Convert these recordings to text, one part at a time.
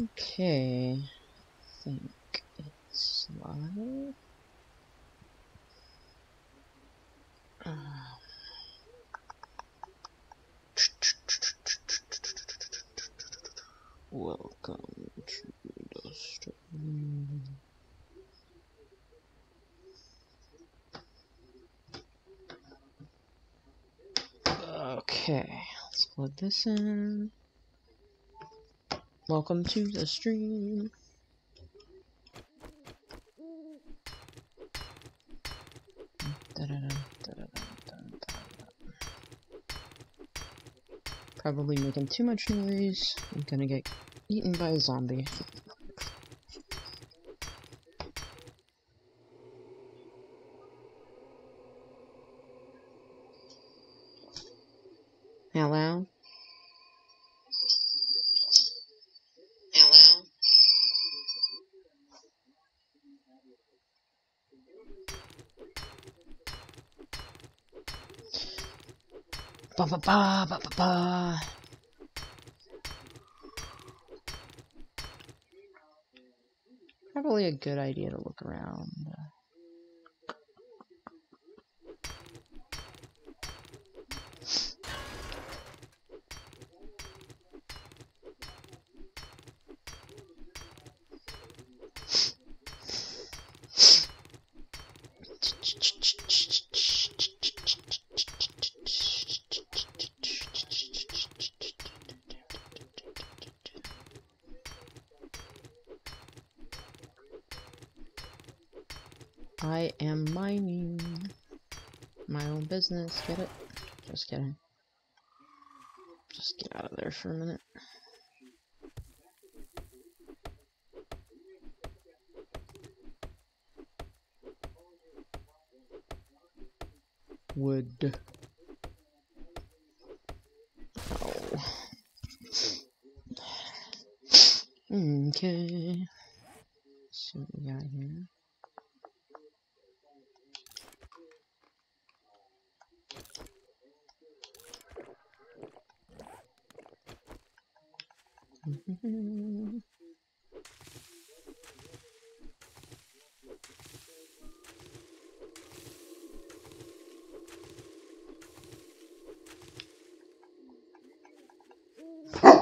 Okay. I think it's live. Um, Welcome to the stream. Okay, let's put this in. Welcome to the stream. Probably making too much noise. I'm gonna get eaten by a zombie. Ba ba ba ba ba ba. Probably a good idea to look around. I am mining my own business. Get it? Just kidding. Just get out of there for a minute. Wood. Oh. Okay. See what we got here.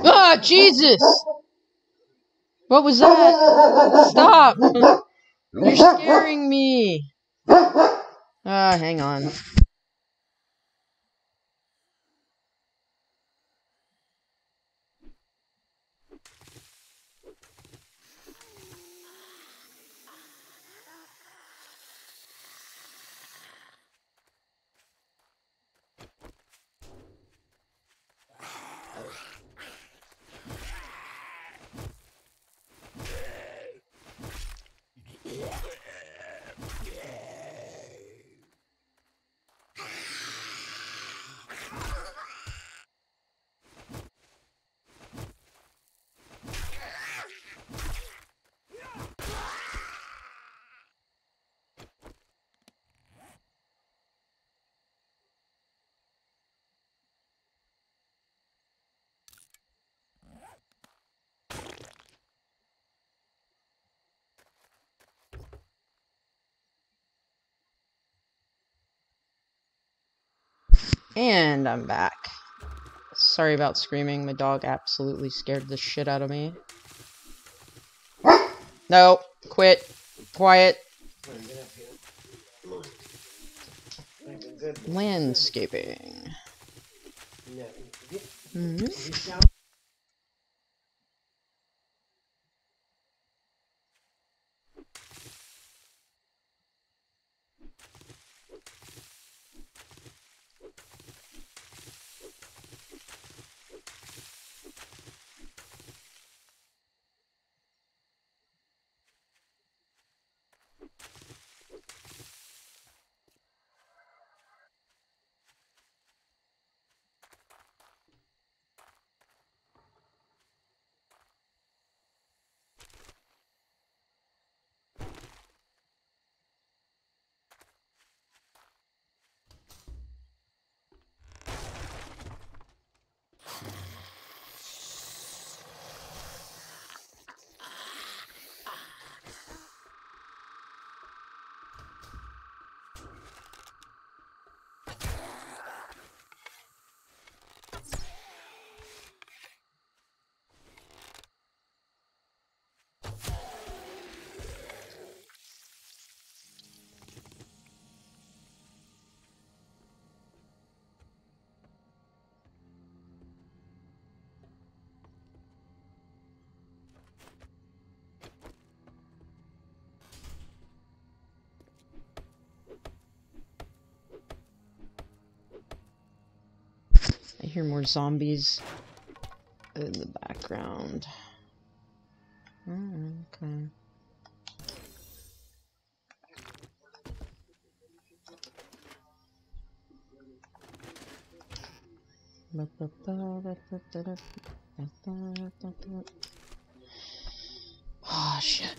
Ah, Jesus! What was that? Stop! You're scaring me! Ah, hang on. And I'm back. Sorry about screaming. My dog absolutely scared the shit out of me. No, quit. Quiet. Landscaping. Mhm. Hear more zombies in the background. Oh, okay. Oh shit.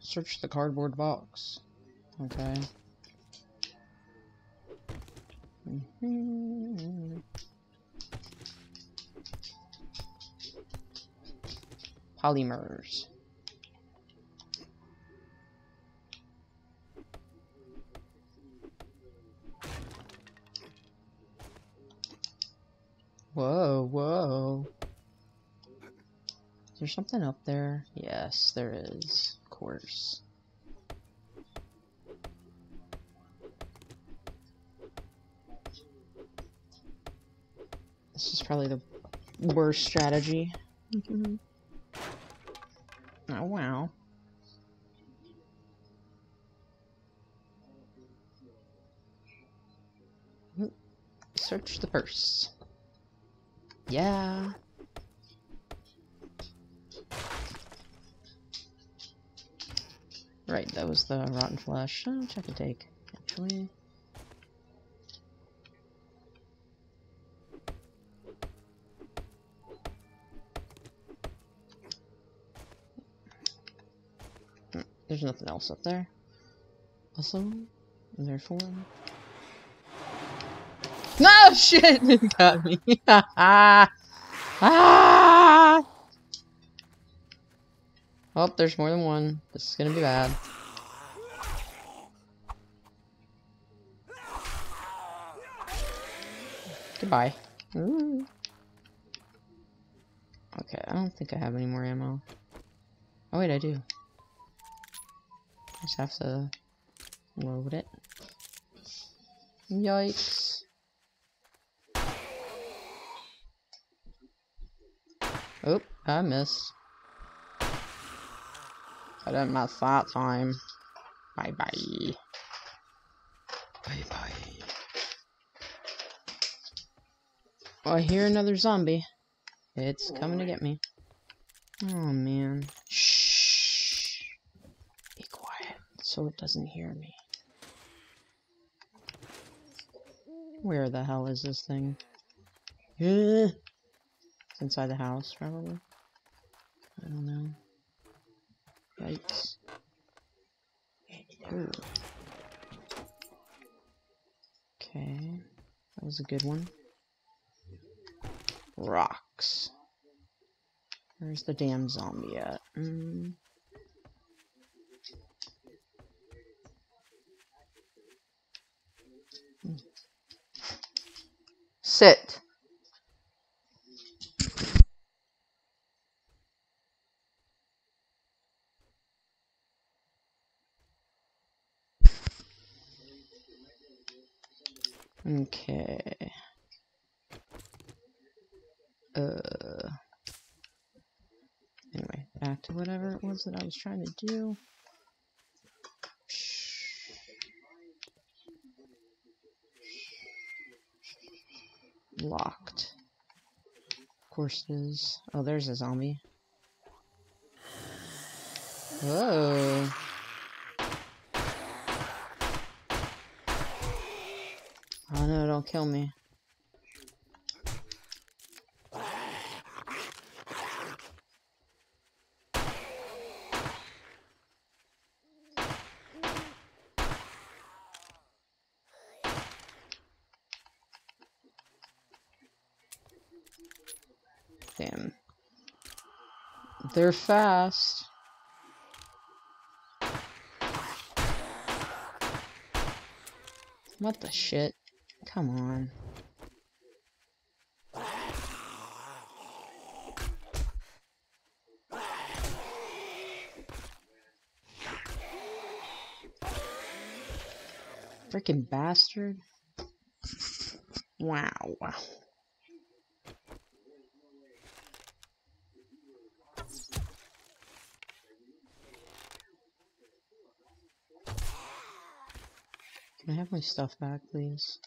Search the cardboard box. Okay. Polymers. Whoa, whoa. Is there something up there? Yes, there is. Of course. This is probably the worst strategy. oh, wow. Search the purse. Yeah. Right, that was the rotten flesh. Oh, which I could take, actually. There's nothing else up there. Also, therefore... No, shit! It got me. ah! Oh, there's more than one. This is gonna be bad. Goodbye. Ooh. Okay, I don't think I have any more ammo. Oh wait, I do. I just have to load it. Yikes. Oh, I missed. I didn't miss that time. Bye bye. Bye bye. Oh, I hear another zombie. It's coming to get me. Oh man. Shh. Be quiet so it doesn't hear me. Where the hell is this thing? it's inside the house, probably. I don't know. Yikes. Ooh. Okay. That was a good one. Rocks. Where's the damn zombie at? Mm. Sit. Okay. Uh. Anyway, back to whatever it was that I was trying to do. Locked. Of is. Oh, there's a zombie. Whoa. Oh no, don't kill me. Damn. They're fast. What the shit? Come on. Freaking bastard. Wow. Have my stuff back, please?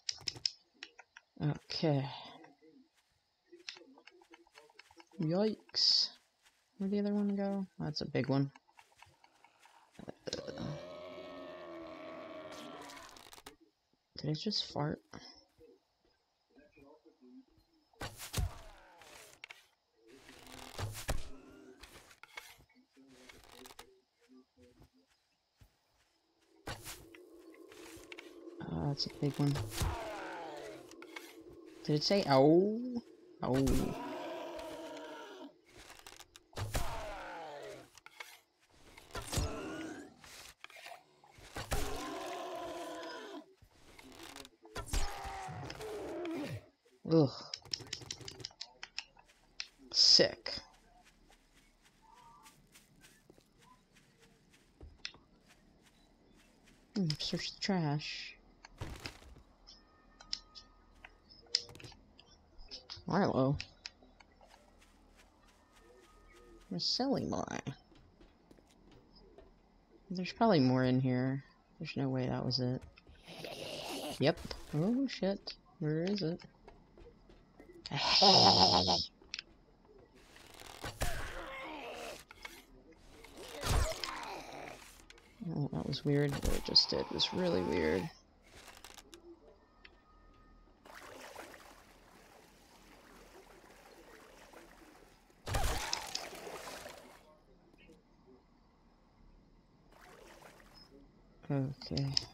Okay. Yikes. Where'd the other one go? That's a big one. Did I just fart? Oh, that's a big one. Did it say oh? Oh. Ugh. Sick. Hmm, search the trash. Marlowe. Marcelli my. There's probably more in here. There's no way that was it. Yep. Oh shit. Where is it? Oh, that was weird. What it just did was really weird. Okay.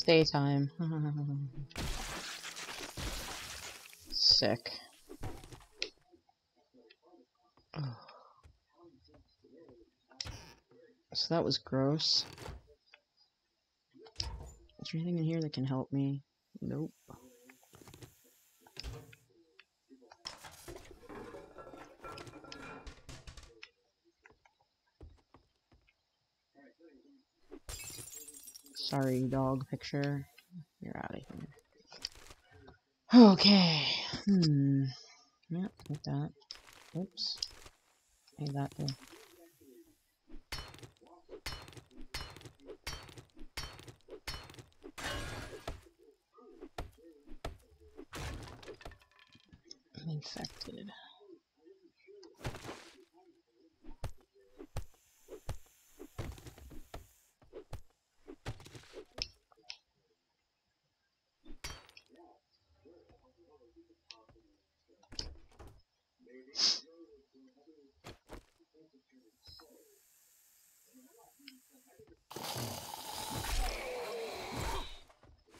It's daytime. Sick. So that was gross. Is there anything in here that can help me? Nope. Dog picture. You're out of here. Okay. Hmm. Yeah, like that. Oops. Made that too. Infected.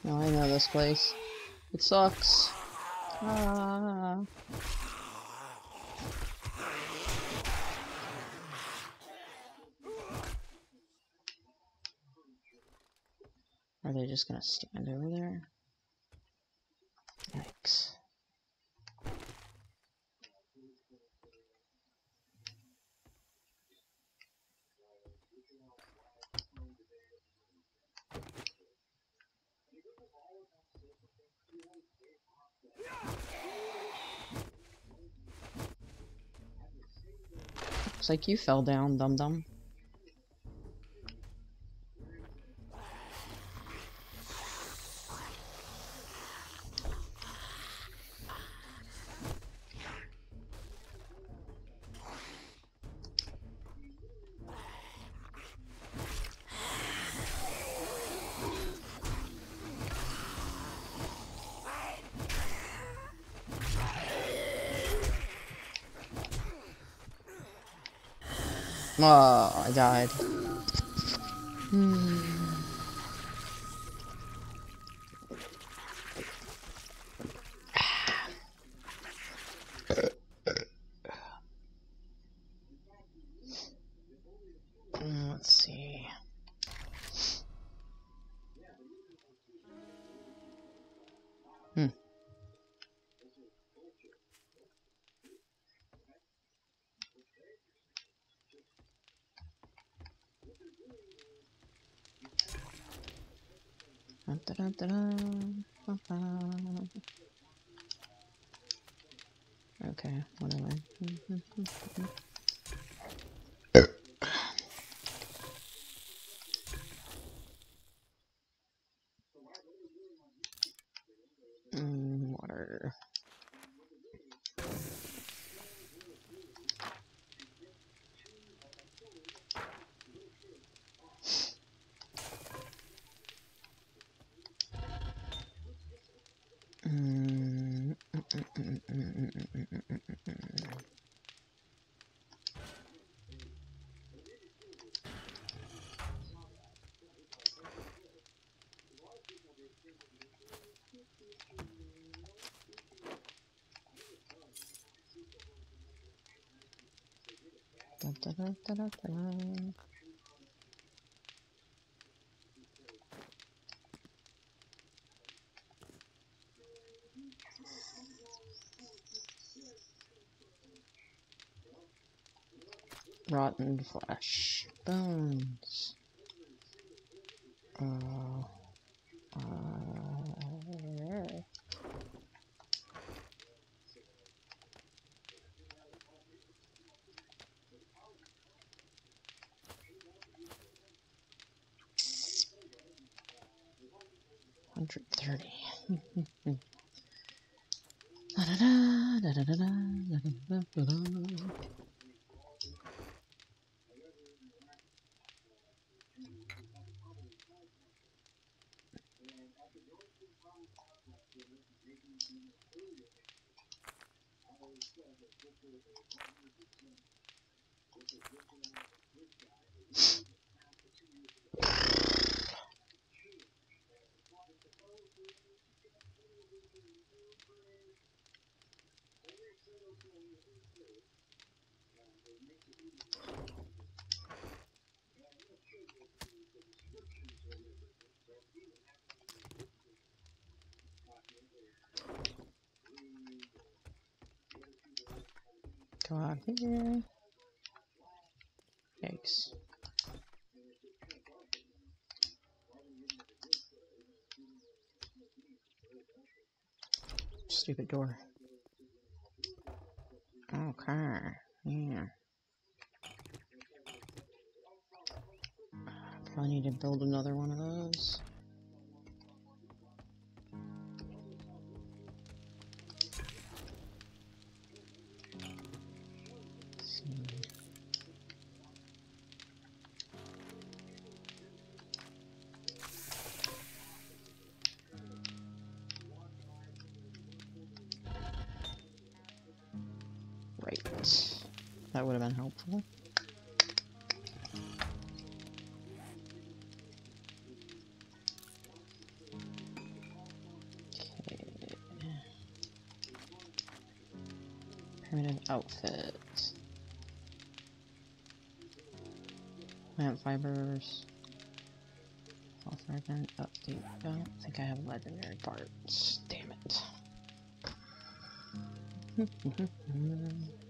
Oh, I know this place. It sucks. Ah. Are they just gonna stand over there? Yikes. Looks like you fell down, dum Oh, I died. Hmm. Okay, whatever. flash. Boom. Go out here. Yikes. Stupid door. Okay. Yeah. Probably need to build another one That would have been helpful. Primitive outfit. Plant fibers. All fragment oh, update. I don't think I have legendary parts. Damn it.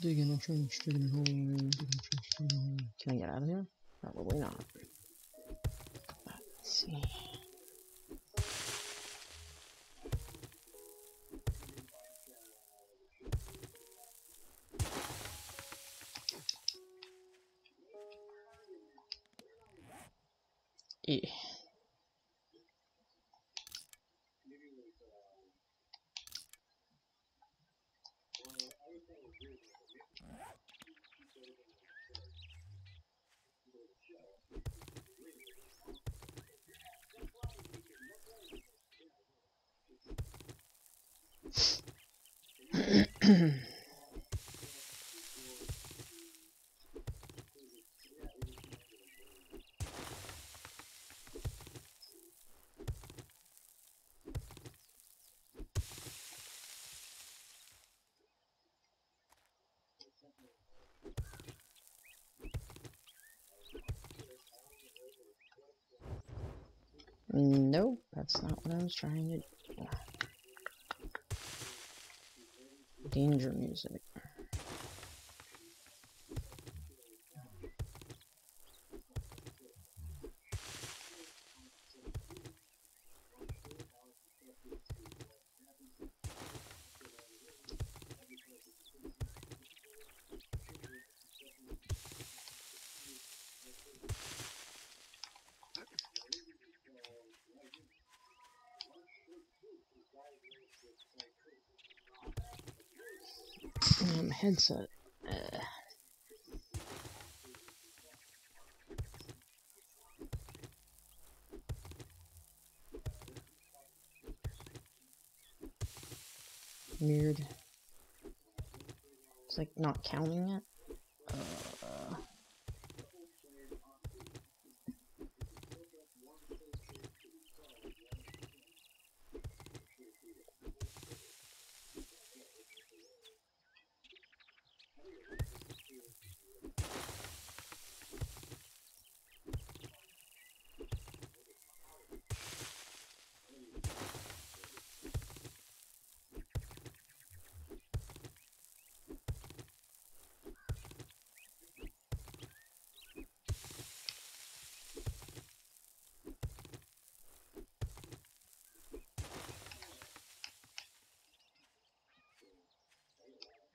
Digging trench, digging a hole, digging trench, digging a hole. Can I get out of here? Probably not. Let's see. Nope, that's not what I was trying to do. Danger music. Um, headset. Uh, weird. It's like not counting it. Uh,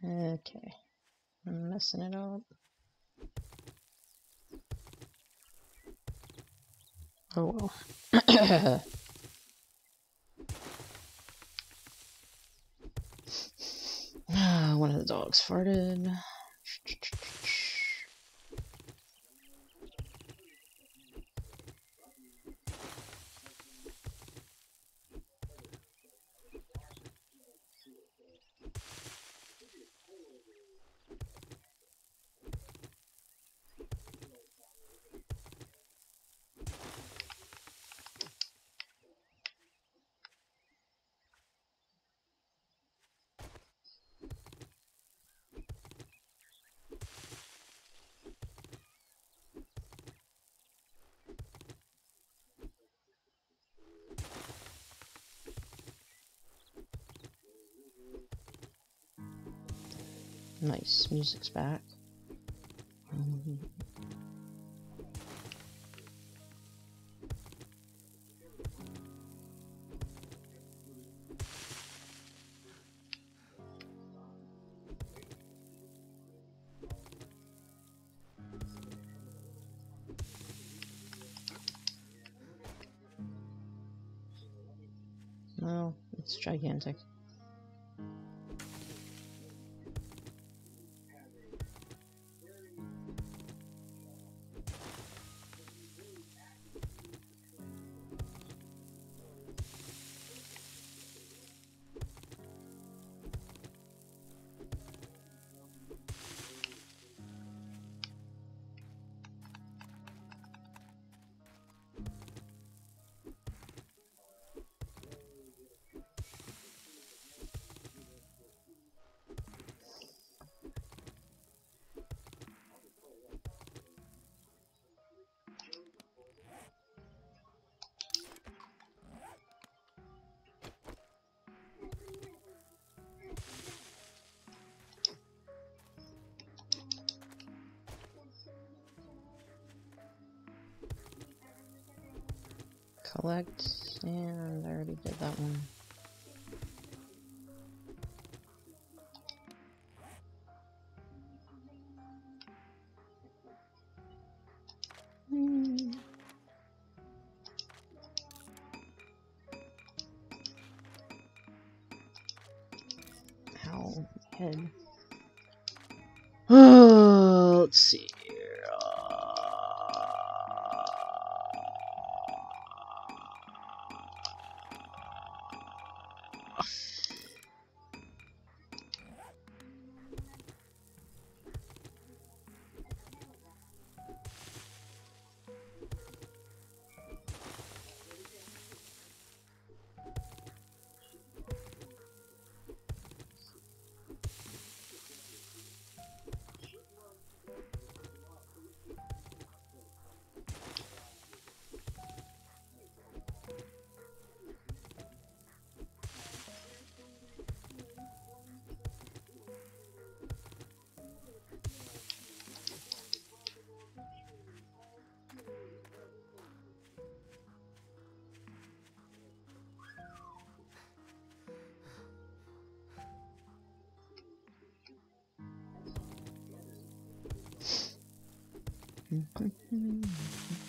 okay. I'm messing it up. Oh well. Ah, One of the dogs farted. Nice, music's back. Um, No, it's gigantic. Collect, and I already did that one. Mm-hmm.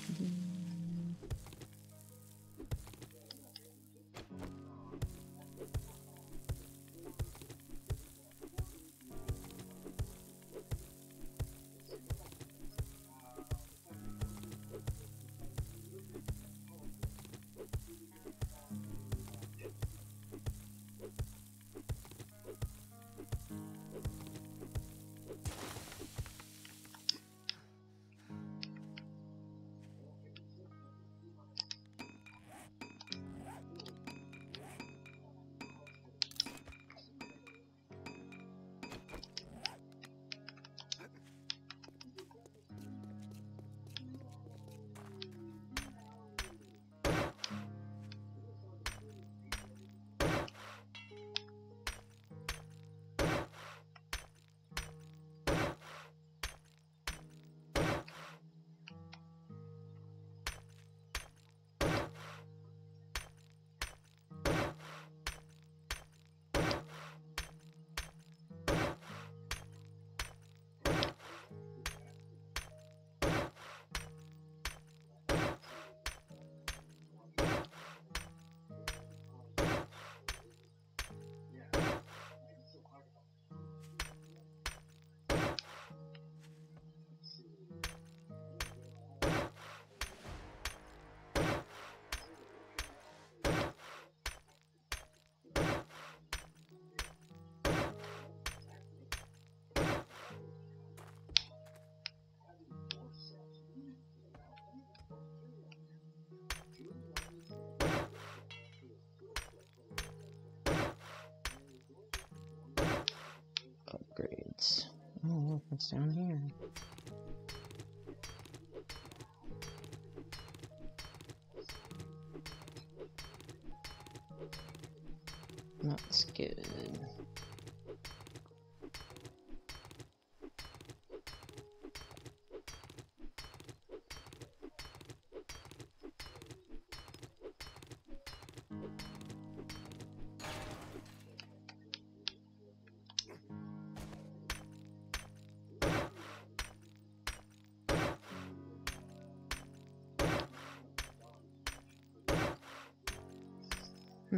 What's down here?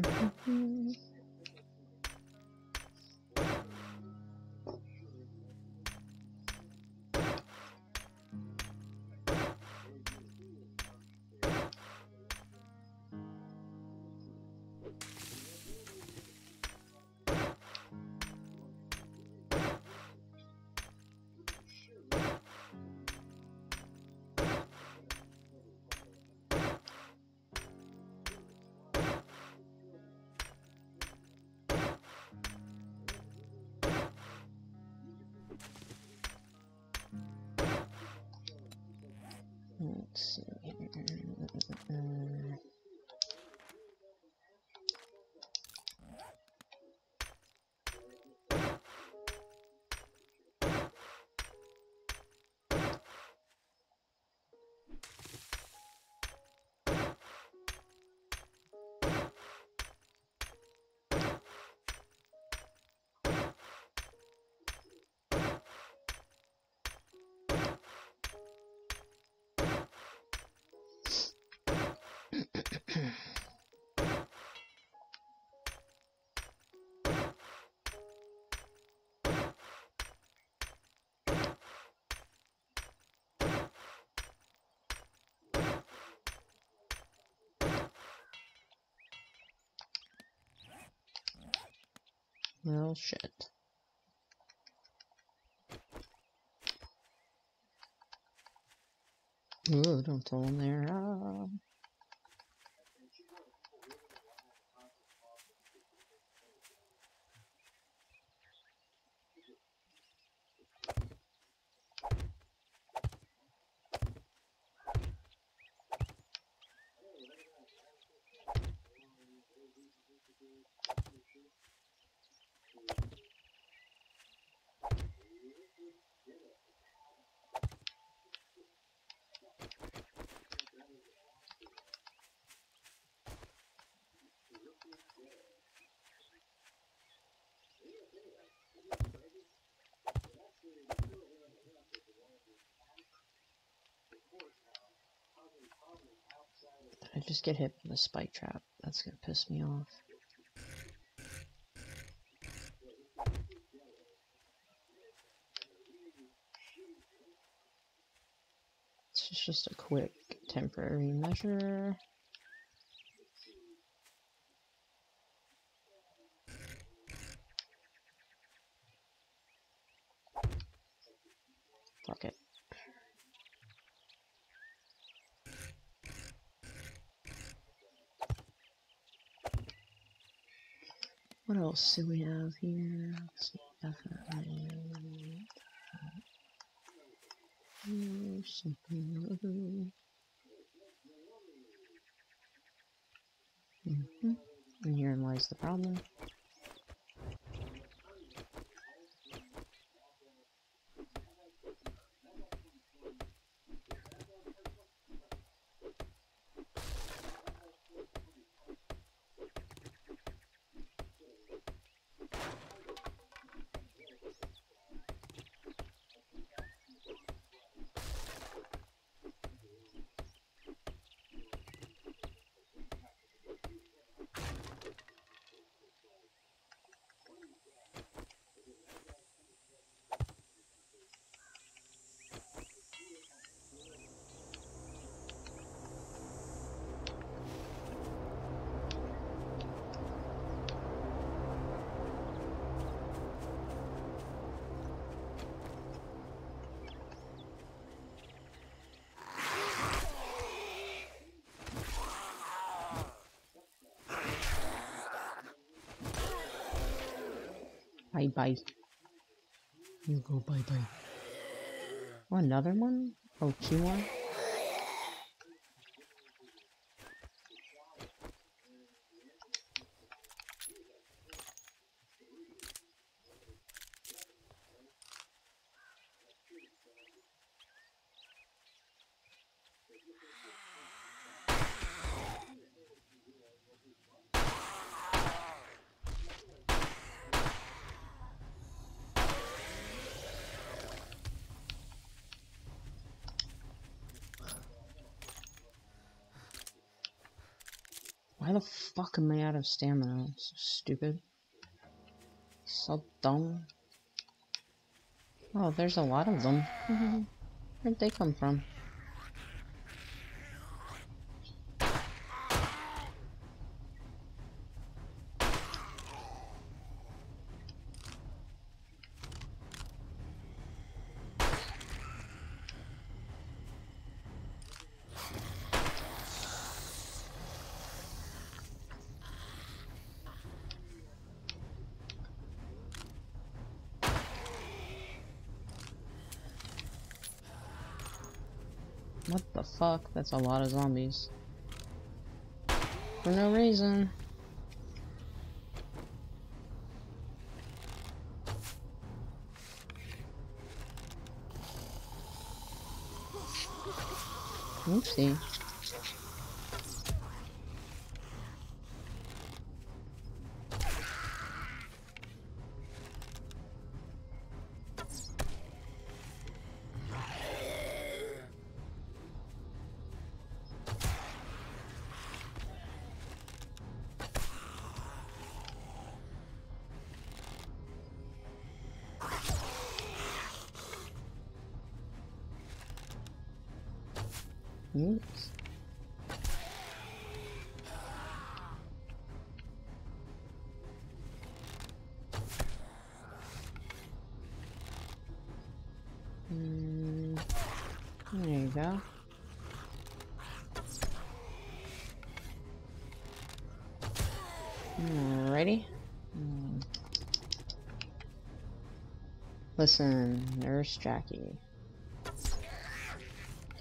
Let's see. Mm, Well, shit. Ooh, don't tell him there. Ah. Did I just get hit with a spike trap? That's gonna piss me off. Is just a quick temporary measure. Fuck it. What else do we have here? Definitely. Something. Mm-hmm. And herein lies the problem. Bye bye. You go bye bye. Oh, another one? Oh, two more? Fuck am I out of stamina? So stupid. So dumb. Oh, there's a lot of them. Mm-hmm. Where'd they come from? What the fuck? That's a lot of zombies. For no reason. Oopsie. Listen, Nurse Jackie.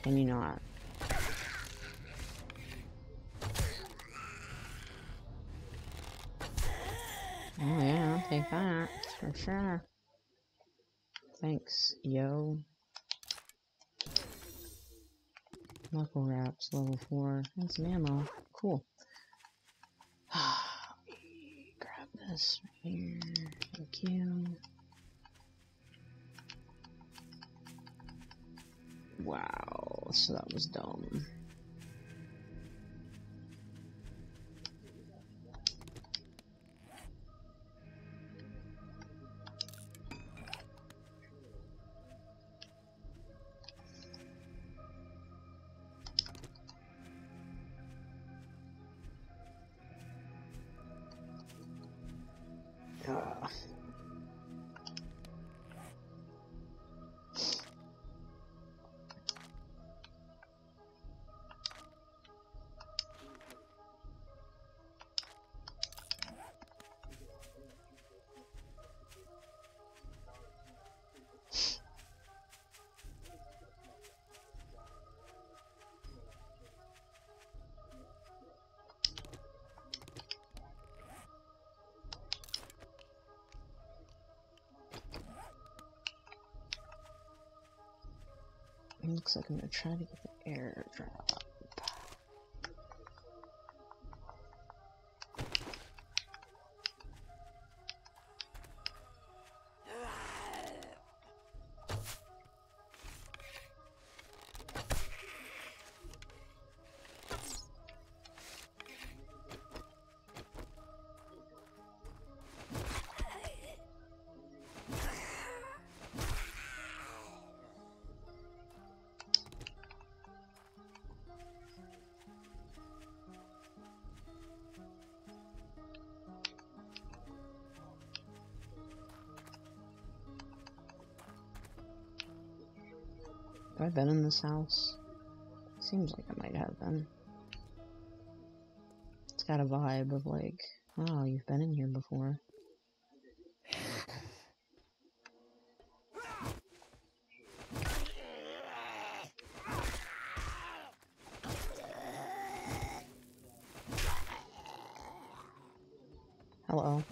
Can you not? Oh yeah, I'll take that, for sure. Thanks, yo. Knuckle wraps, level 4. That's some ammo. Cool. Grab this right here. Thank you. That was dumb. Like I'm gonna try to get the air airdrop. Have I been in this house? Seems like I might have been. It's got a vibe of like, oh, you've been in here before. Hello.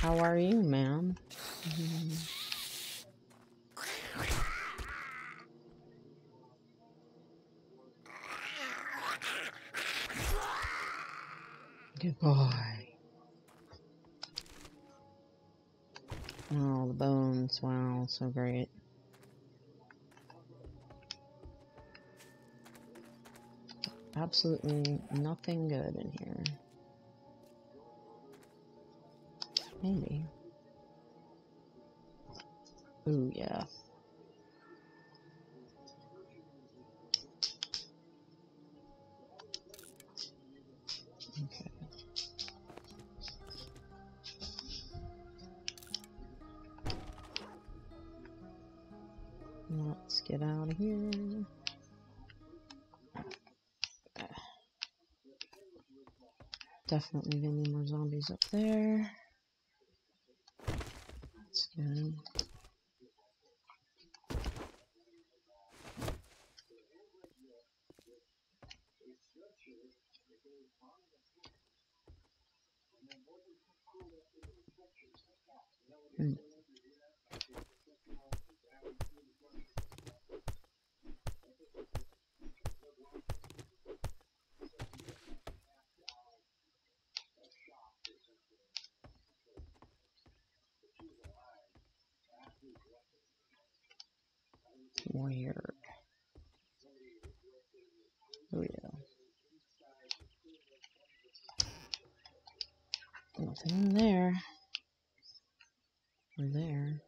How are you, ma'am? Goodbye. Oh, the bones. Wow, so great. absolutely nothing good in here. Maybe. Ooh, yeah. Definitely gonna need more zombies up there. That's good. Hmm. Weird. Oh yeah. Nothing in there. Or there.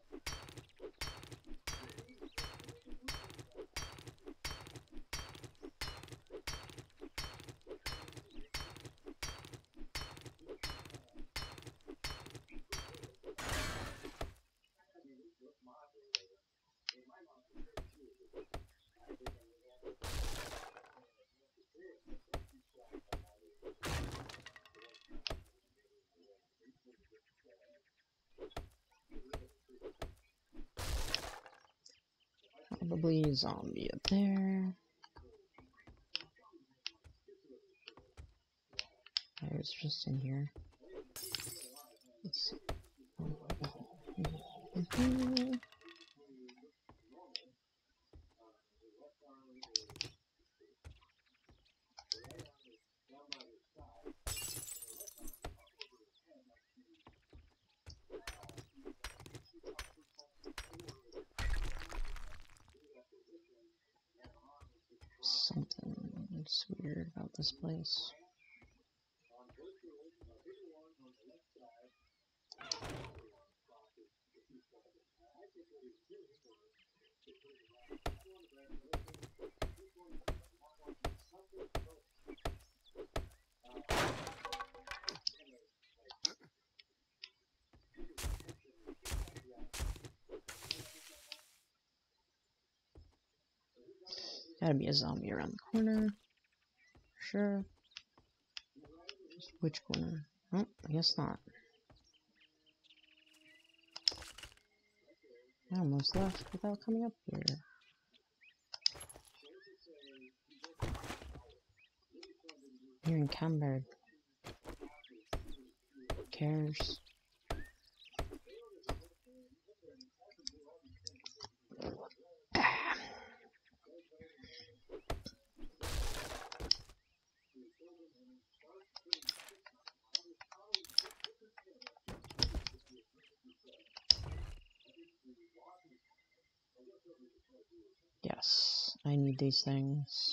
Probably zombie up there. There's just in here. Let's see. Oh, Mhm. Something's weird about this place. Gotta be a zombie around the corner. Sure. Which corner? Oh, I guess not. I almost left without coming up here. You're in Camberg. Who cares? Yes, I need these things.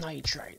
Nitrite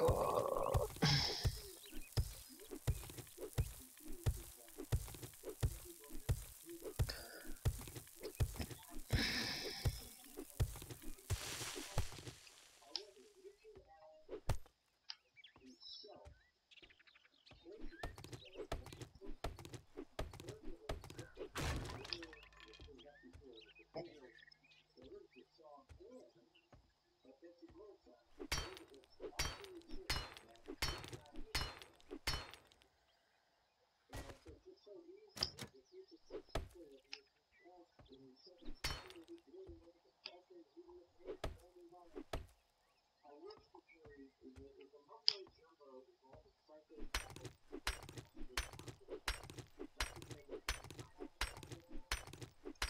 Oh.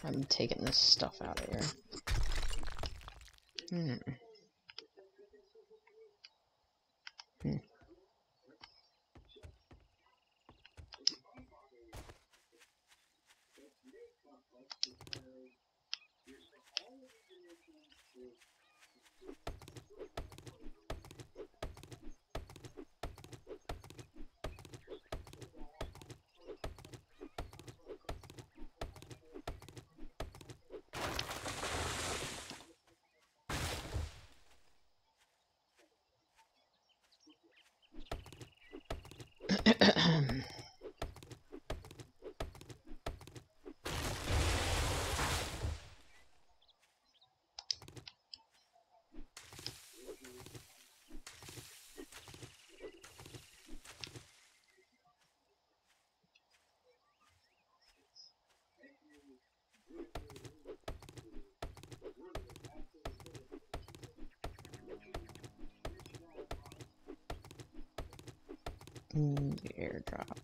I'm taking this stuff out of here. Hmm. Mm, the airdrop.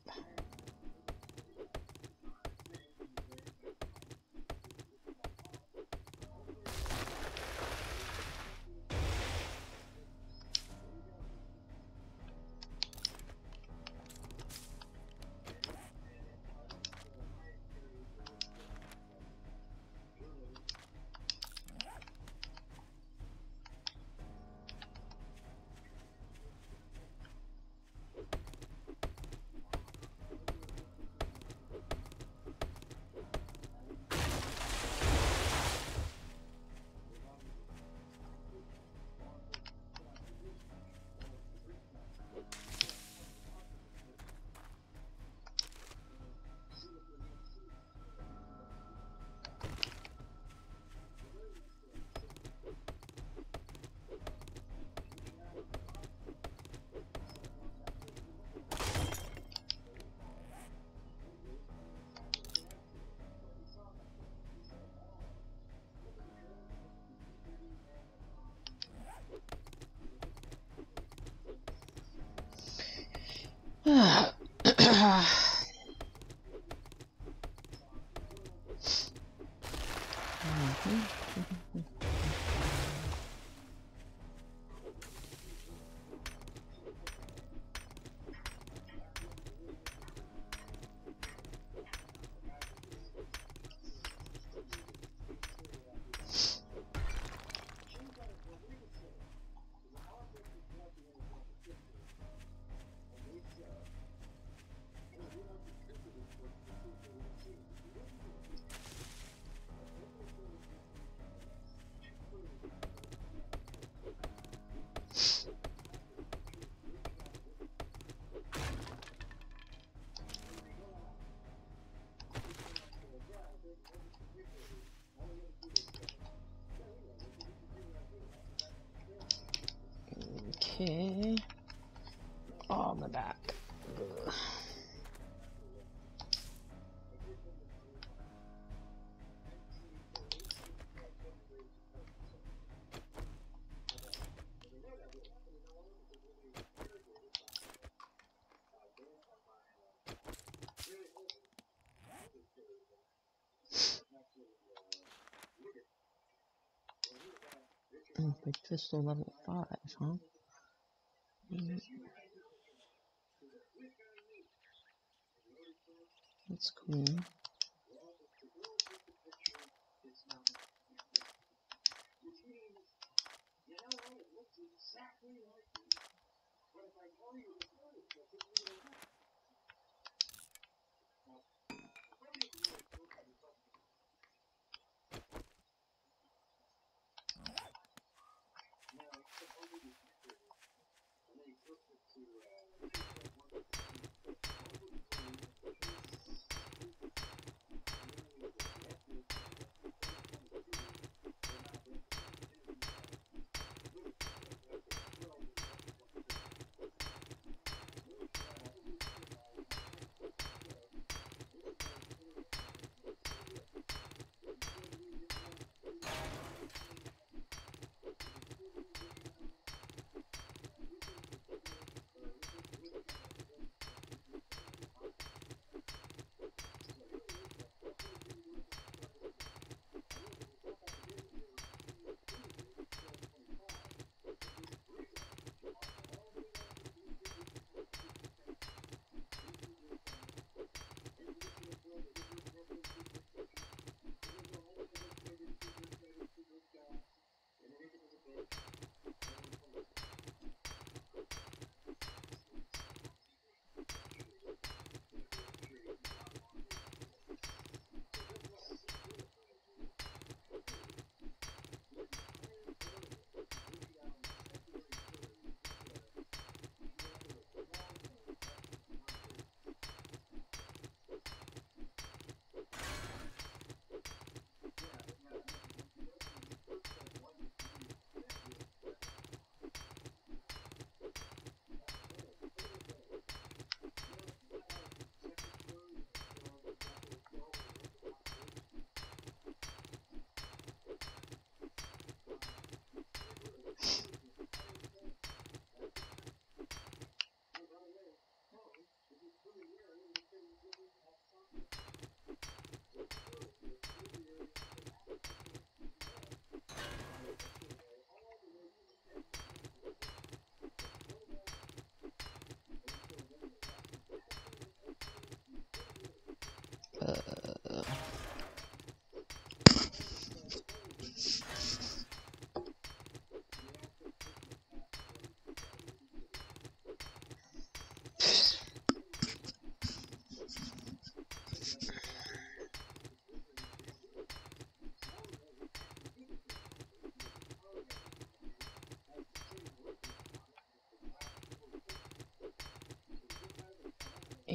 Ah. Okay. Oh, my back. Ugh. Mm, pistol level 5, huh? That's cool.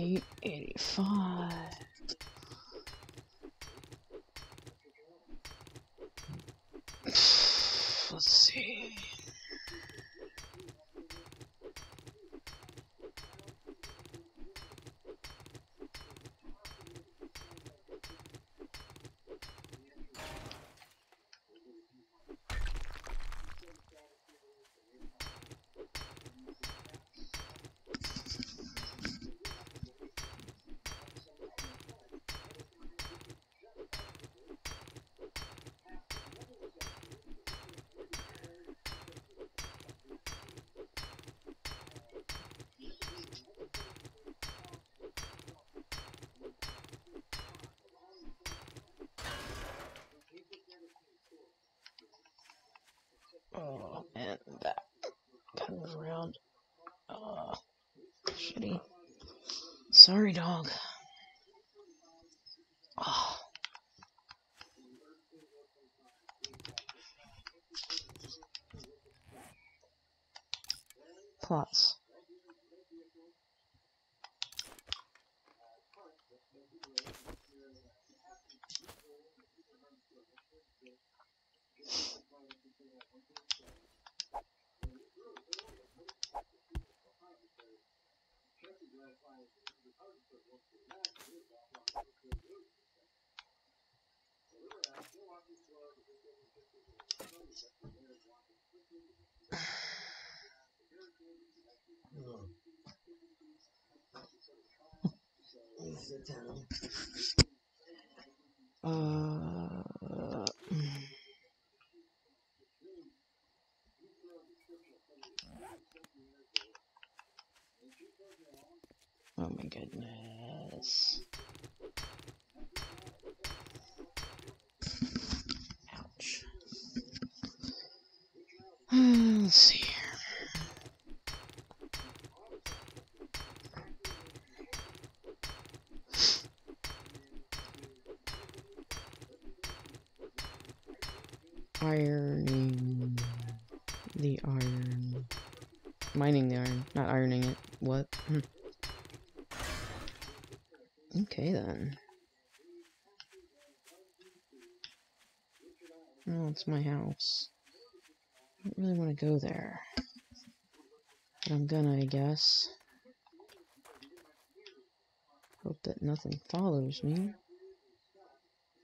885. Sorry, dog. Oh. Plots. Uh, oh my goodness. Ouch. Let's see here. Ironing the iron. Mining the iron, not ironing it. What? Hmm. Okay then. Oh, it's my house. I don't really want to go there. But I'm gonna, I guess. Hope that nothing follows me.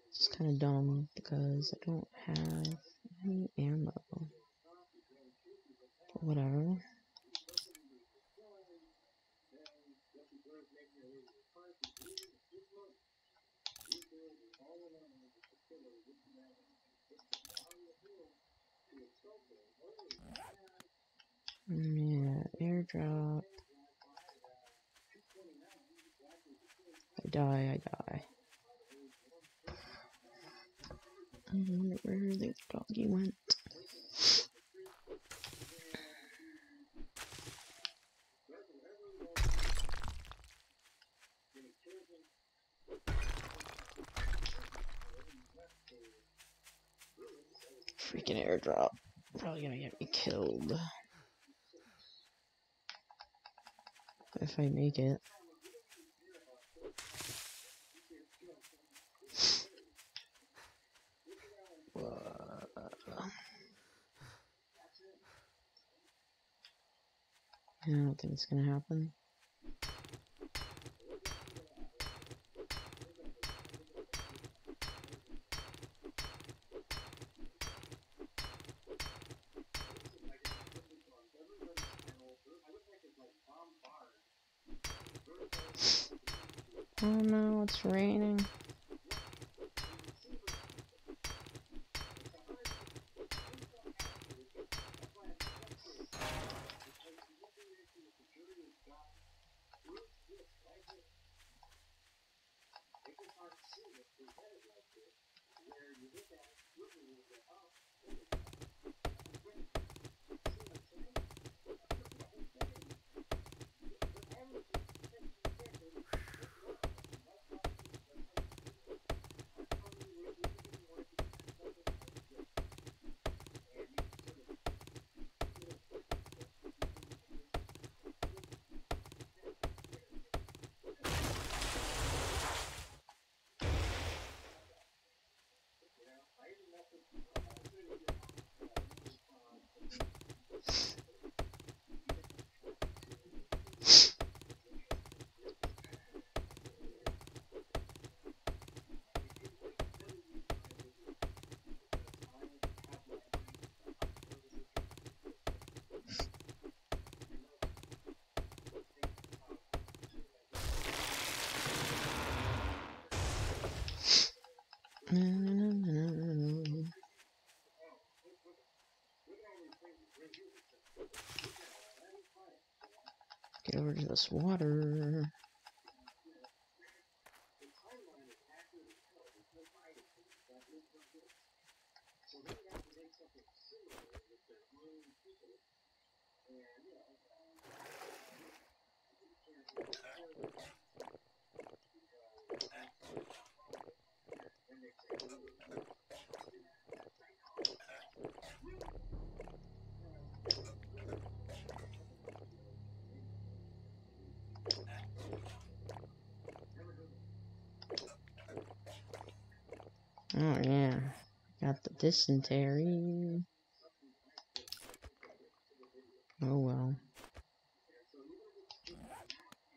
It's kind of dumb because I don't have any ammo. But whatever. Yeah, airdrop. I die, I die. I wonder where the doggy went. Freaking airdrop. Probably gonna get me killed. If I make it. I don't think it's gonna happen. Oh no, it's raining. Get over to this water. Oh yeah, got the dysentery. Oh well.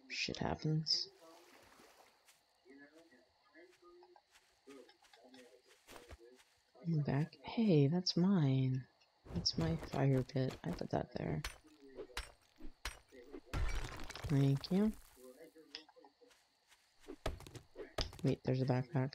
Shit happens. I'm back. Hey, that's mine. That's my fire pit. I put that there. Thank you. Wait, there's a backpack.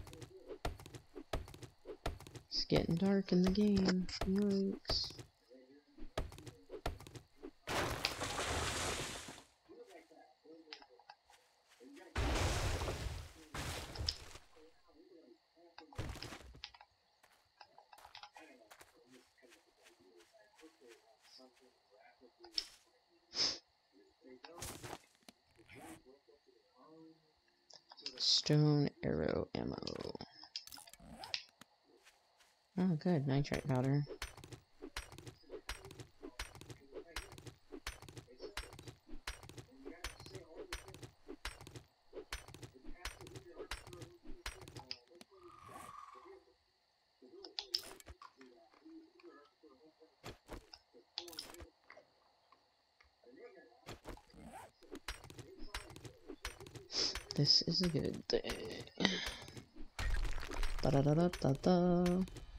getting dark in the game. Yikes. Stone arrow ammo. Oh, good. Nitrate powder. This is a good day. Da da da da da da.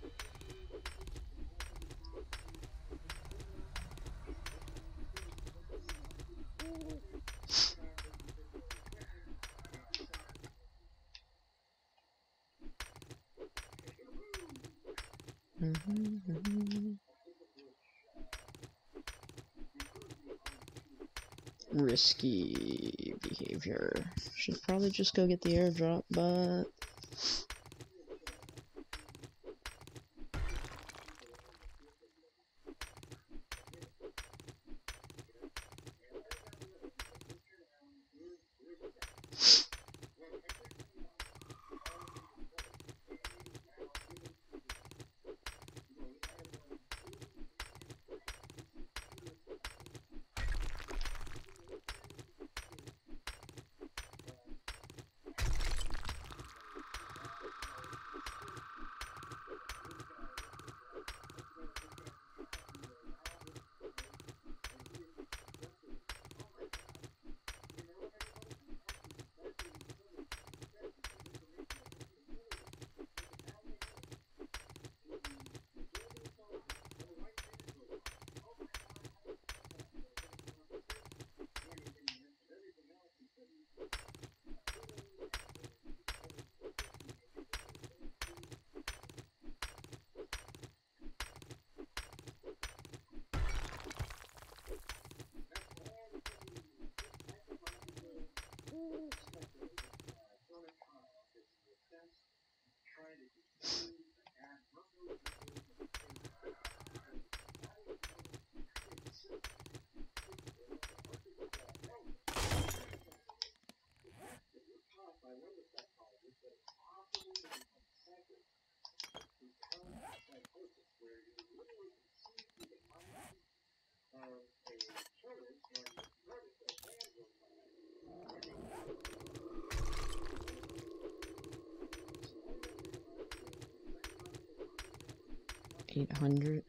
Risky behavior. Should probably just go get the airdrop, but 800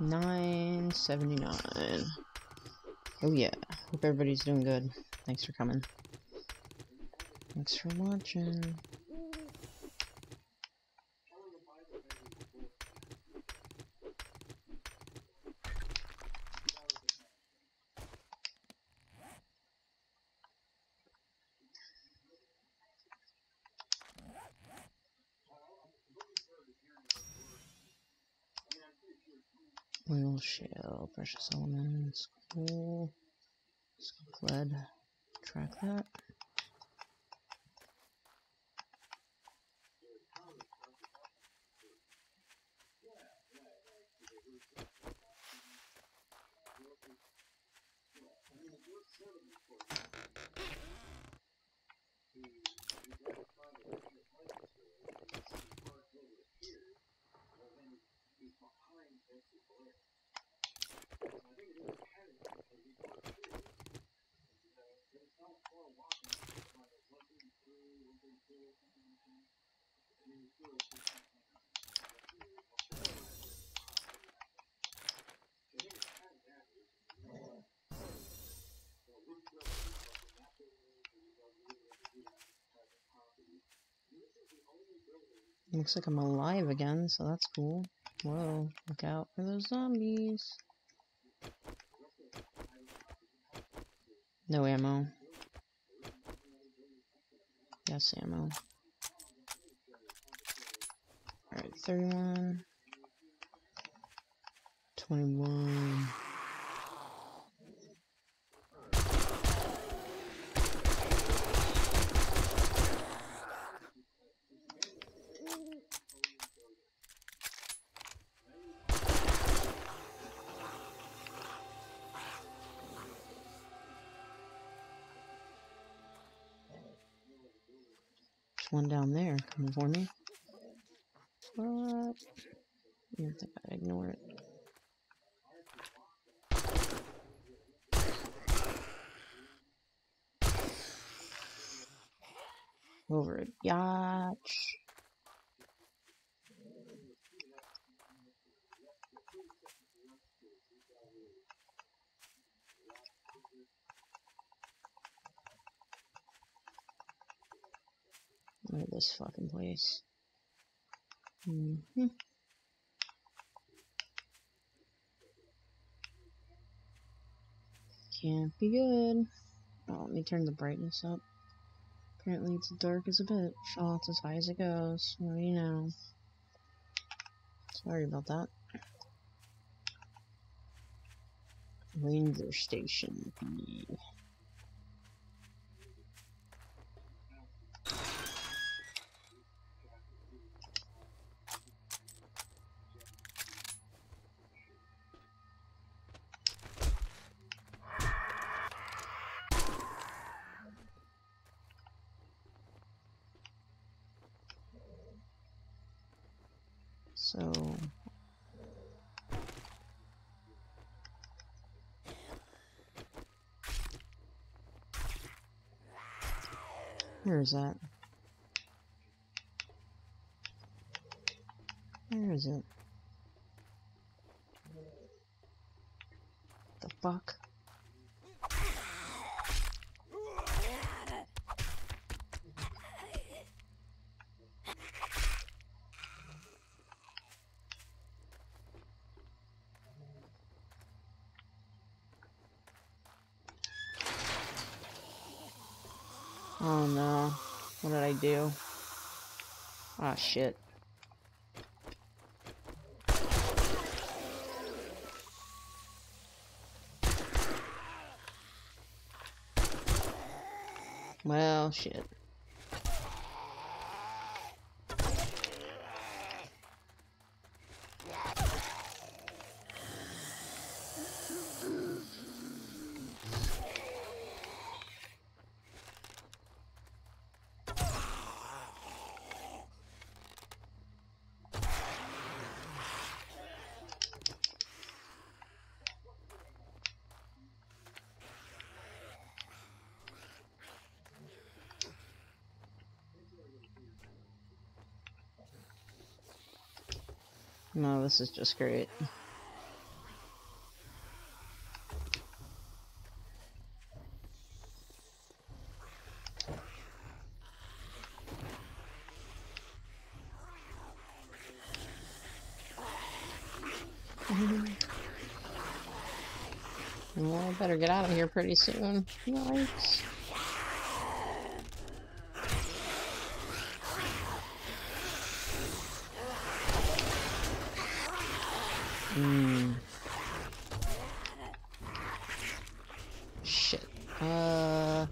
979. Oh yeah. Hope everybody's doing good. Thanks for coming. Thanks for watching. Precious elements, coal, skunk lead, track that. Looks like I'm alive again, so that's cool. Whoa, look out for those zombies. No ammo. Yes, ammo. Alright, 31. 21. For me. What? You think I'd ignore it? Over at Yacht. This fucking place. hmm Can't be good. Oh, let me turn the brightness up. Apparently it's dark as a bitch. Oh, it's as high as it goes. What do you know? Sorry about that. Ranger Station B. So Where is that? Where is it? The fuck? Oh no. What did I do? Ah, shit. Well, shit. No, this is just great. well, I better get out of here pretty soon. Hmm. Shit. Uh.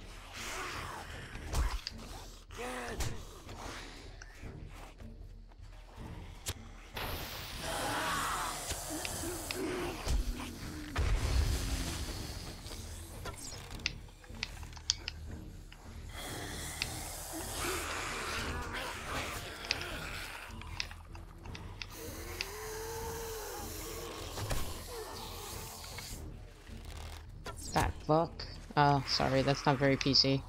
That fuck. Oh, sorry, that's not very PC.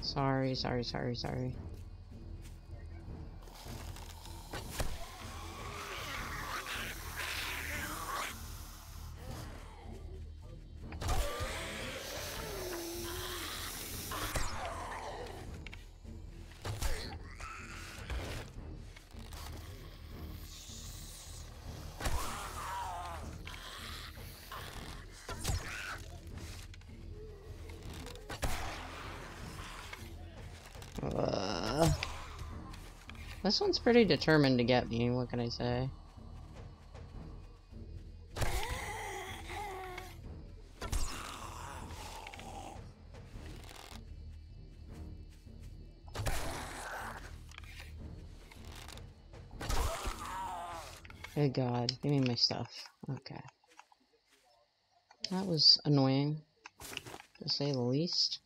Sorry, sorry, sorry, sorry. This one's pretty determined to get me, what can I say? Good god, give me my stuff. Okay. That was annoying, to say the least.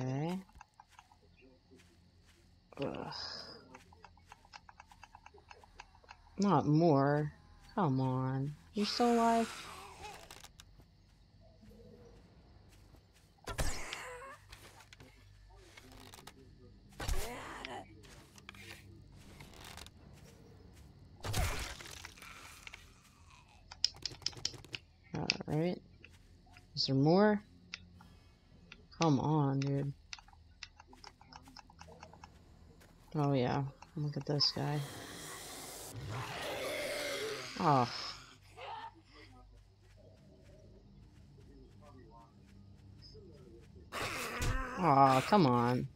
Okay. Ugh. Not more. Come on. You're still alive? Alright. Is there more? Come on, dude. Oh yeah, look at this guy. Oh. Oh, come on.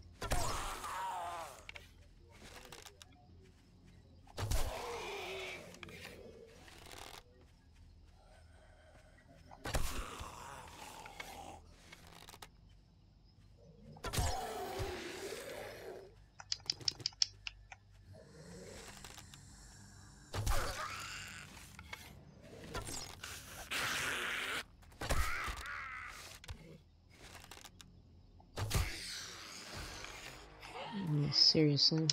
seriously.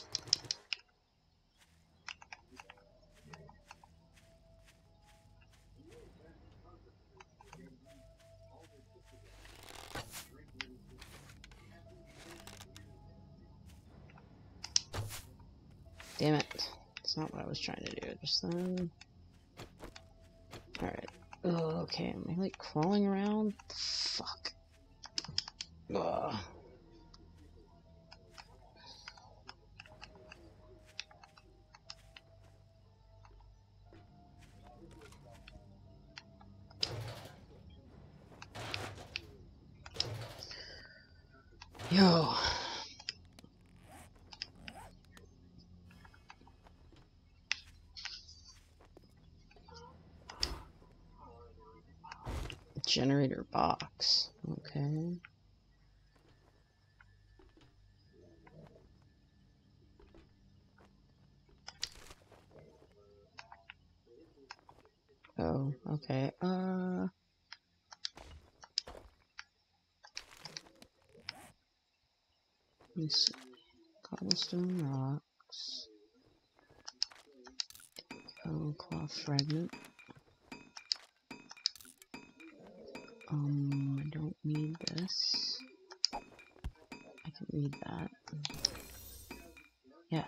Damn it. That's not what I was trying to do just then. Alright. Okay, am I like crawling around? Fuck.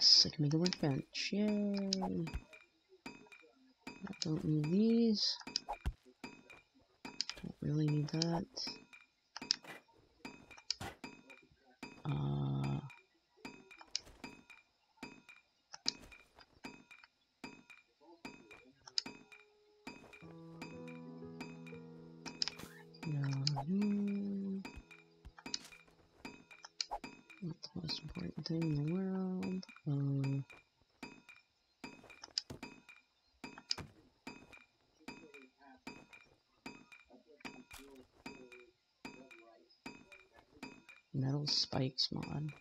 Yes, I can make a workbench. Yay! I don't need these. Don't really need that. Fates mod.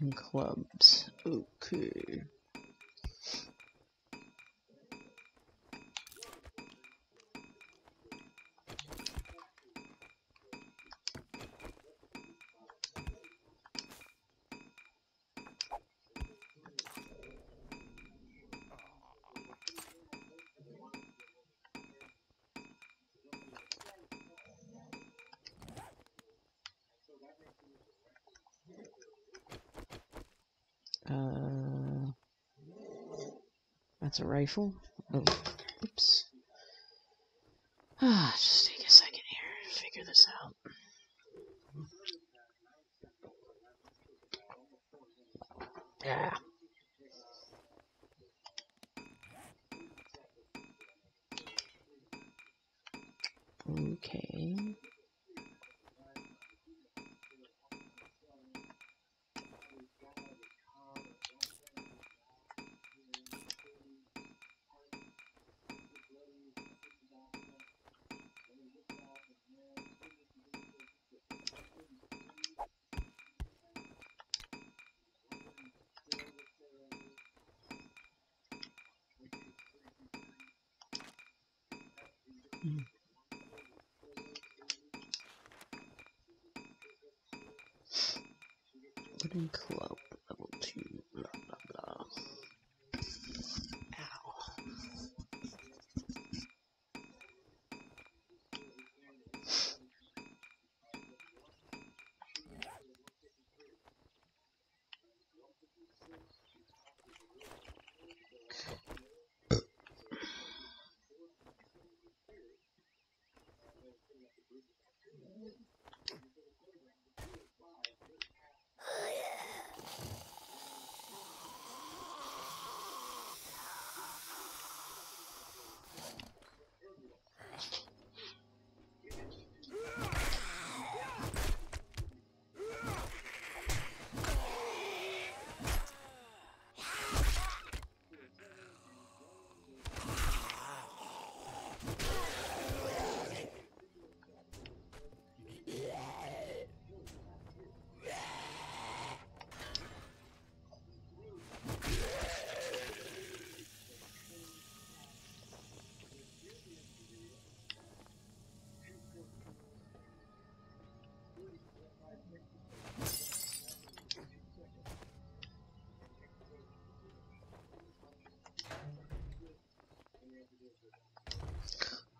And clubs. Okay. That's a rifle. Oh.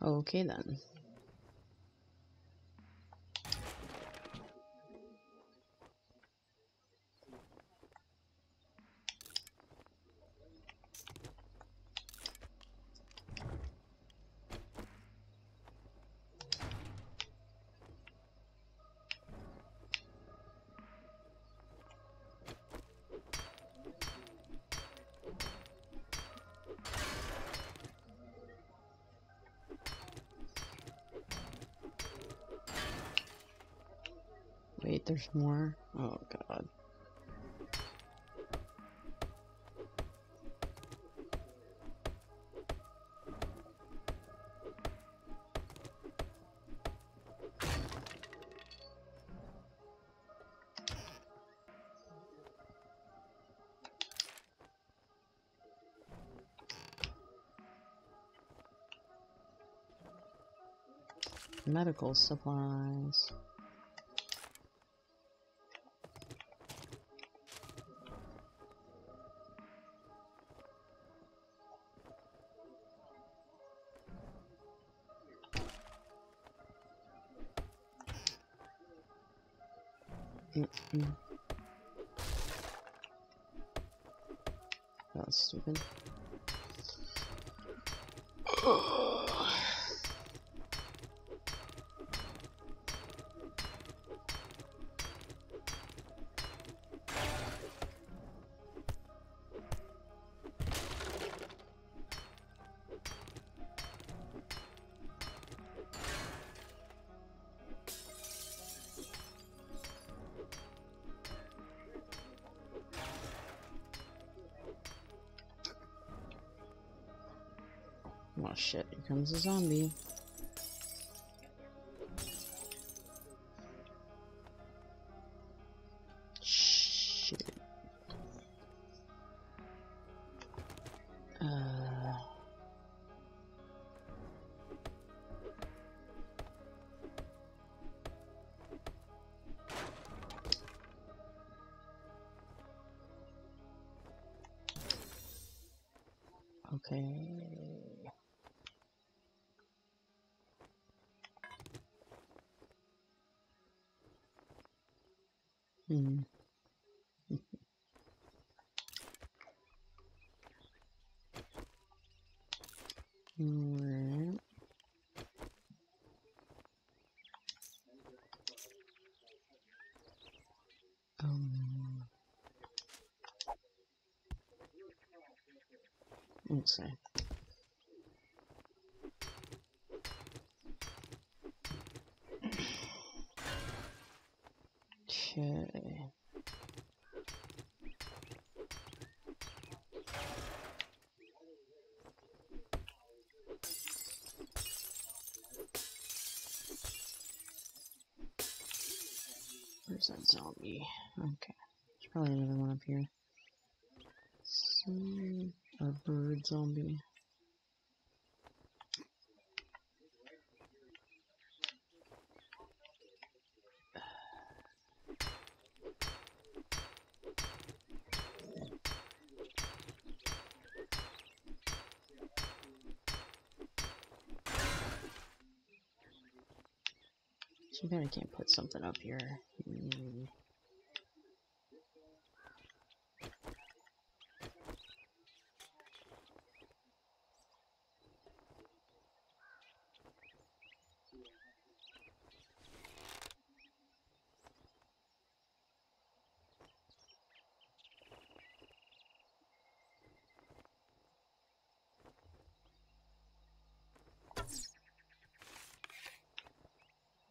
Wait, there's more? Oh god. Medical supplies. Comes a zombie. Shit. Uh... Okay. Hmm. Alright. Um. Let's see. Okay. Where's that zombie? Okay. There's probably another one up here. See a bird zombie. Bad I can't put something up here. Hmm.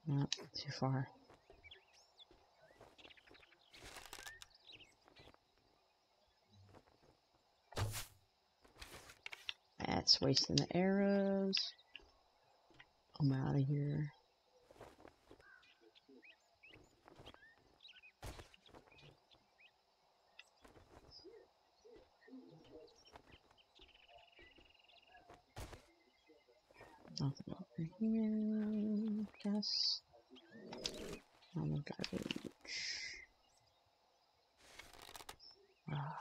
No, too far. That's wasting the arrows. I'm out of here. Nothing over here, guess. On the garbage. Ah.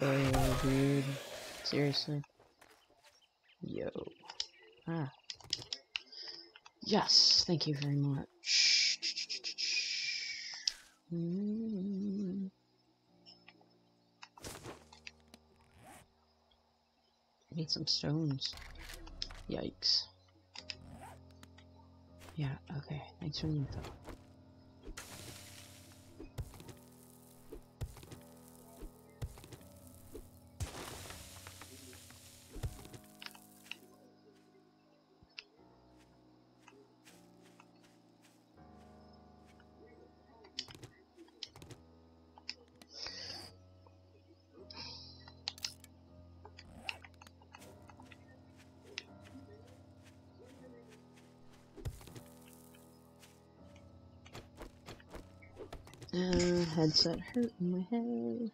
Hell, dude? Seriously? Yo. Ah. Yes, thank you very much. Mm. Need some stones. Yikes. Yeah, okay. Thanks for the info. Headset hurting my head.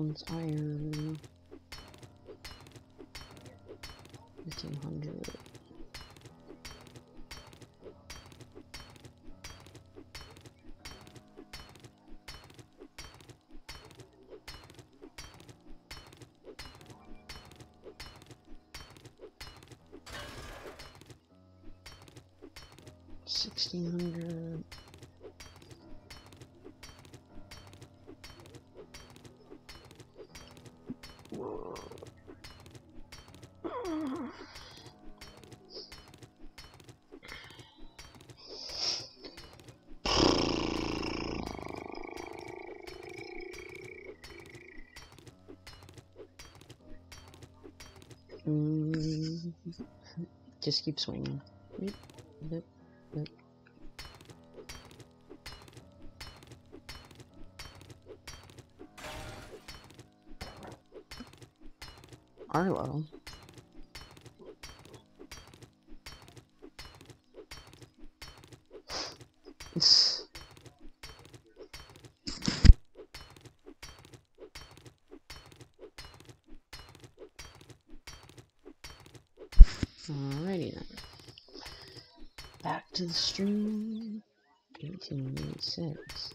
One's iron. Fifteen hundred. Sixteen hundred. Mm, just keep swinging. Yep, yep, yep. Arlo. Alrighty then. Back to the stream. 1886.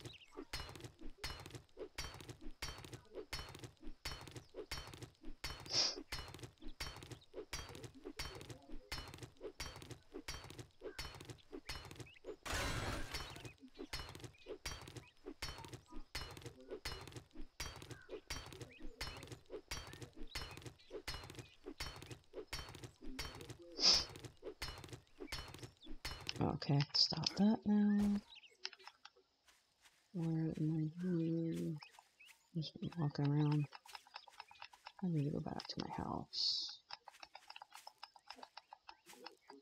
Okay, stop that now. Where am I here? Walking around. I need to go back to my house.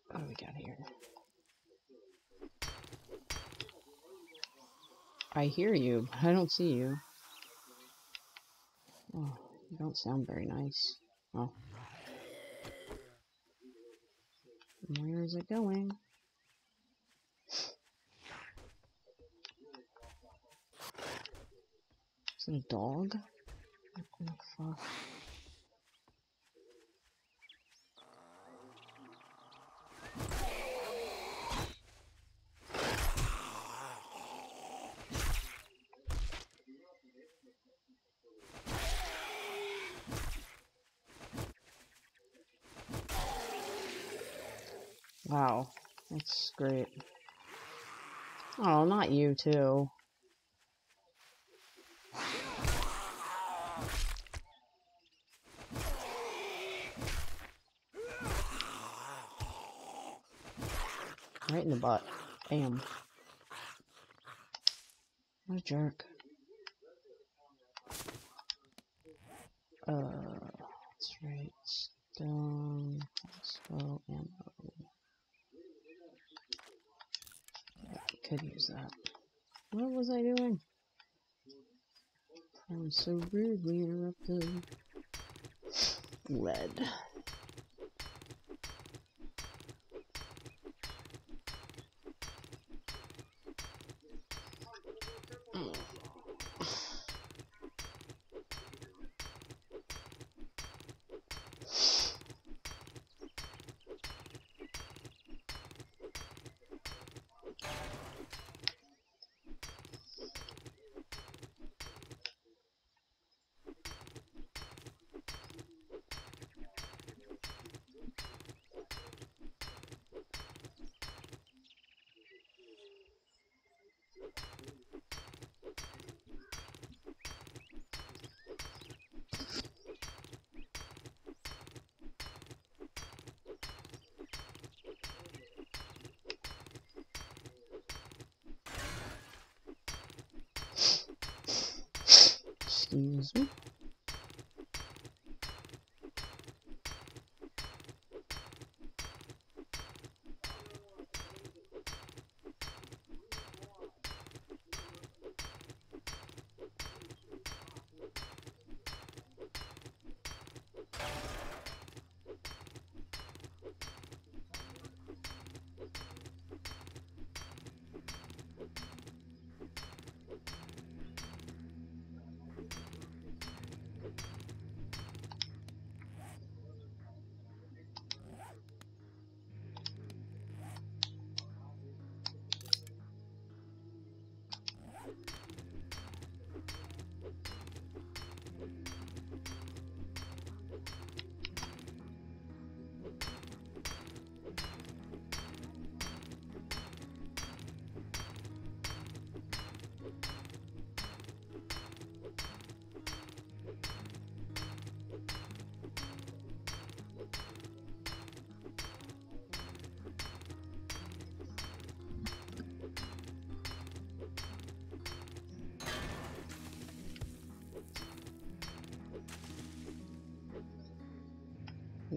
What do we got here? I hear you, but I don't see you. Oh, you don't sound very nice. Oh. Where is it going? Is it a dog? Wow, that's great. Oh, not you too. Right in the butt. Bam. What a jerk. mesmo.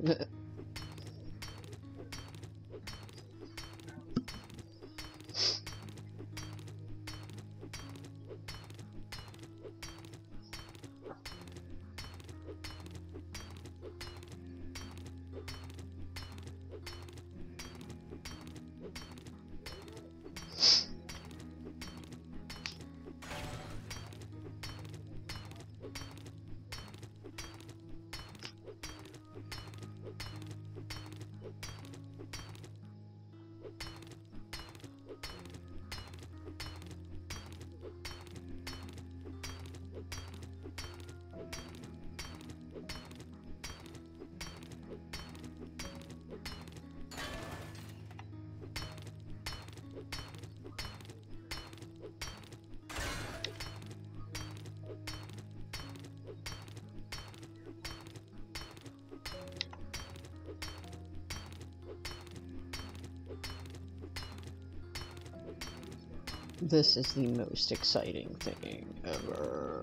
Me. This is the most exciting thing ever.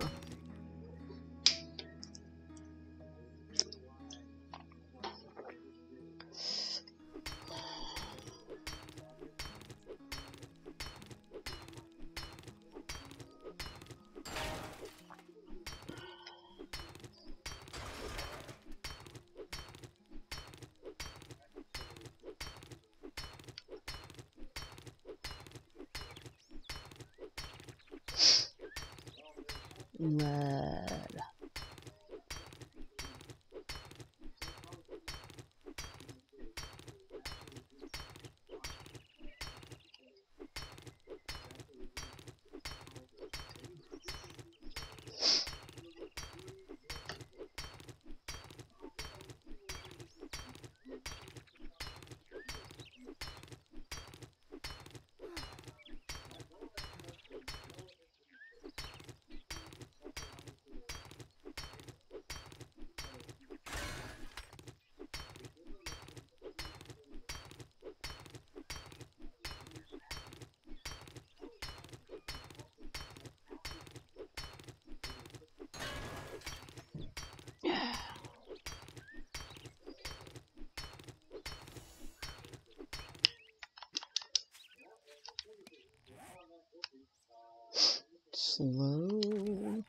slow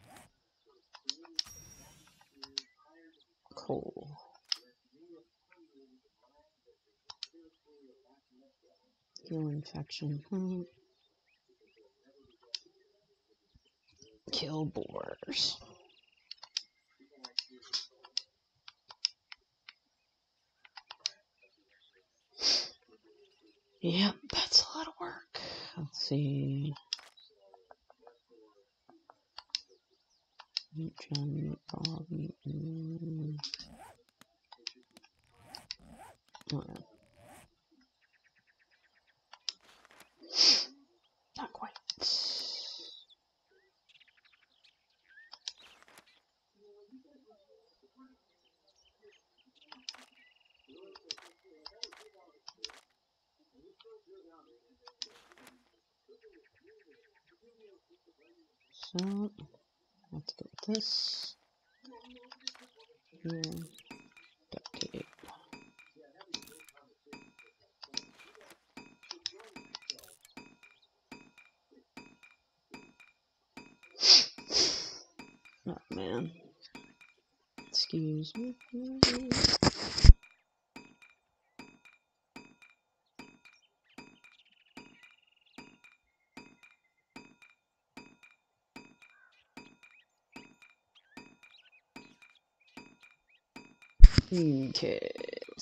Cool. Kill infection. Hmm. Kill boars.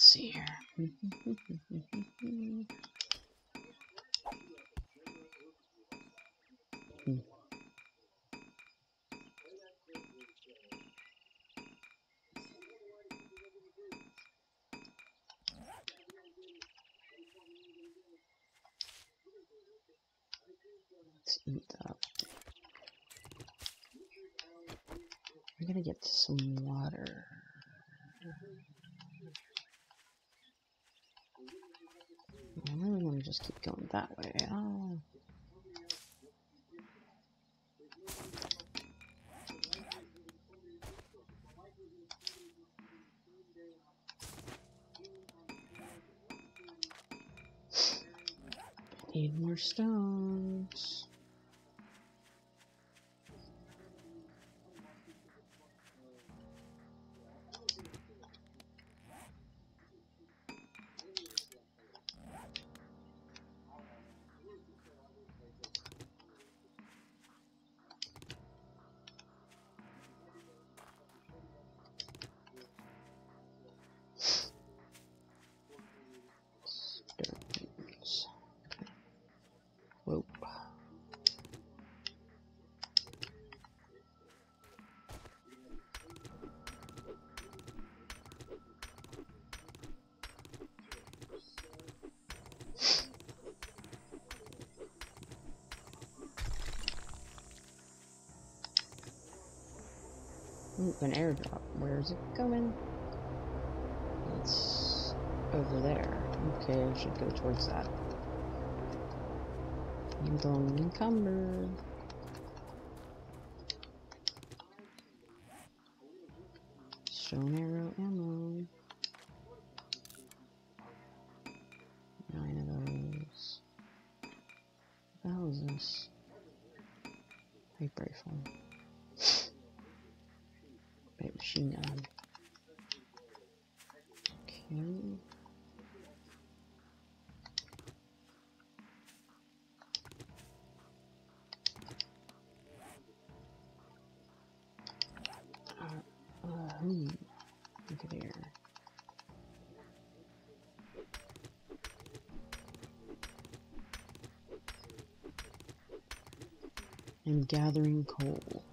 let's see here. need more stones. Ooh, an airdrop. Where's it coming? It's over there. Okay, I should go towards that. You don't encumber. gathering coal.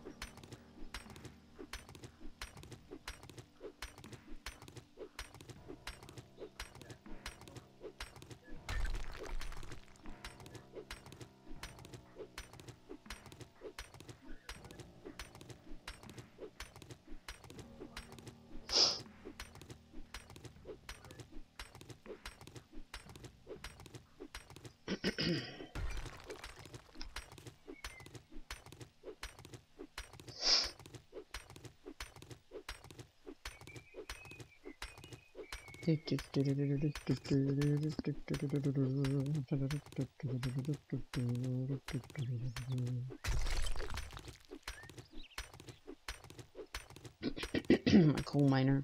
a coal miner.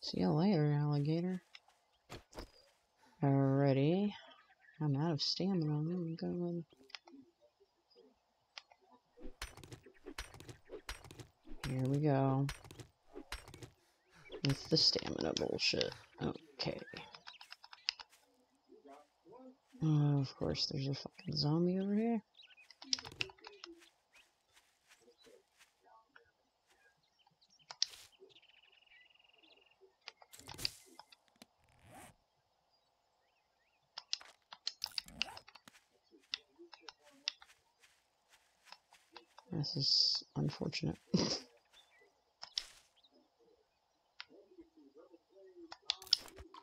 See you later, alligator. Alrighty. I'm out of stamina. I'm going. Here we go. With the stamina bullshit. Okay. Oh, of course, there's a fucking zombie over here. This is unfortunate.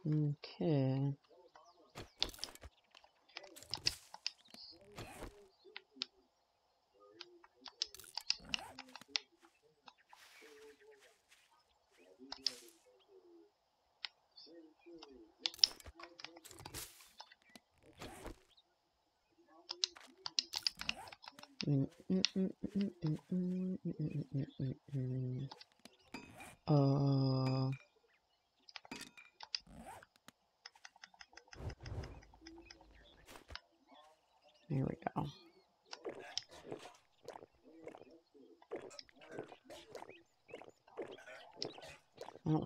okay. Uh. There we go.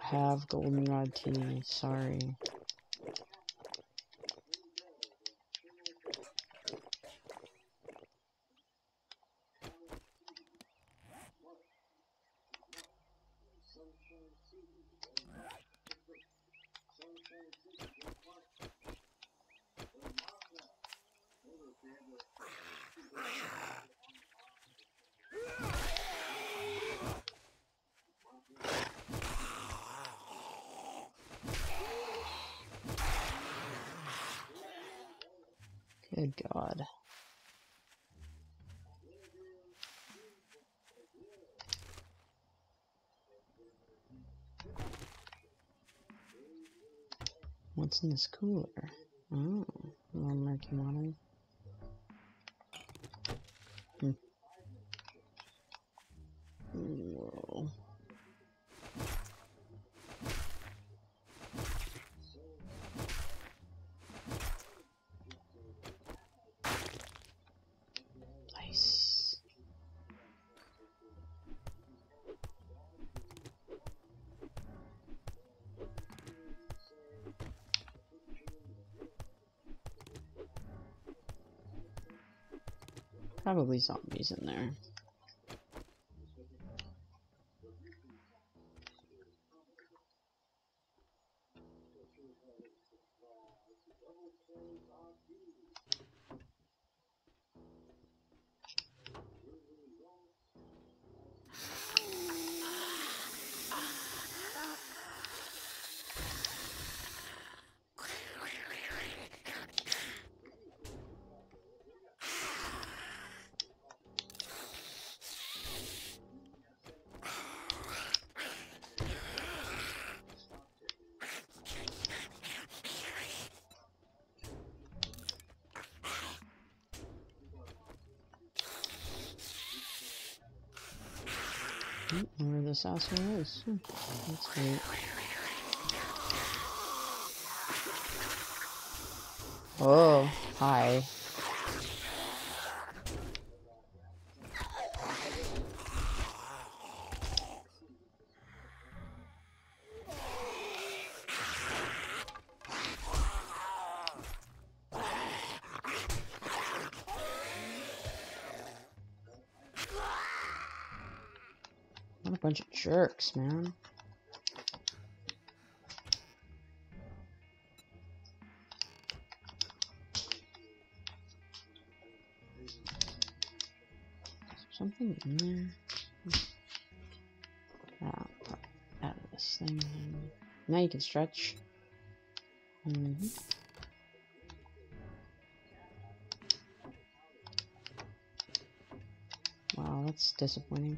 I have goldenrod tea, sorry. Good God. What's in this cooler? Oh, little murky water. Probably zombies in there. This asshole is. That's great. Oh, hi. Jerks, man. something in there? Ah, out of this thing. Now you can stretch. Mm -hmm. Wow, that's disappointing.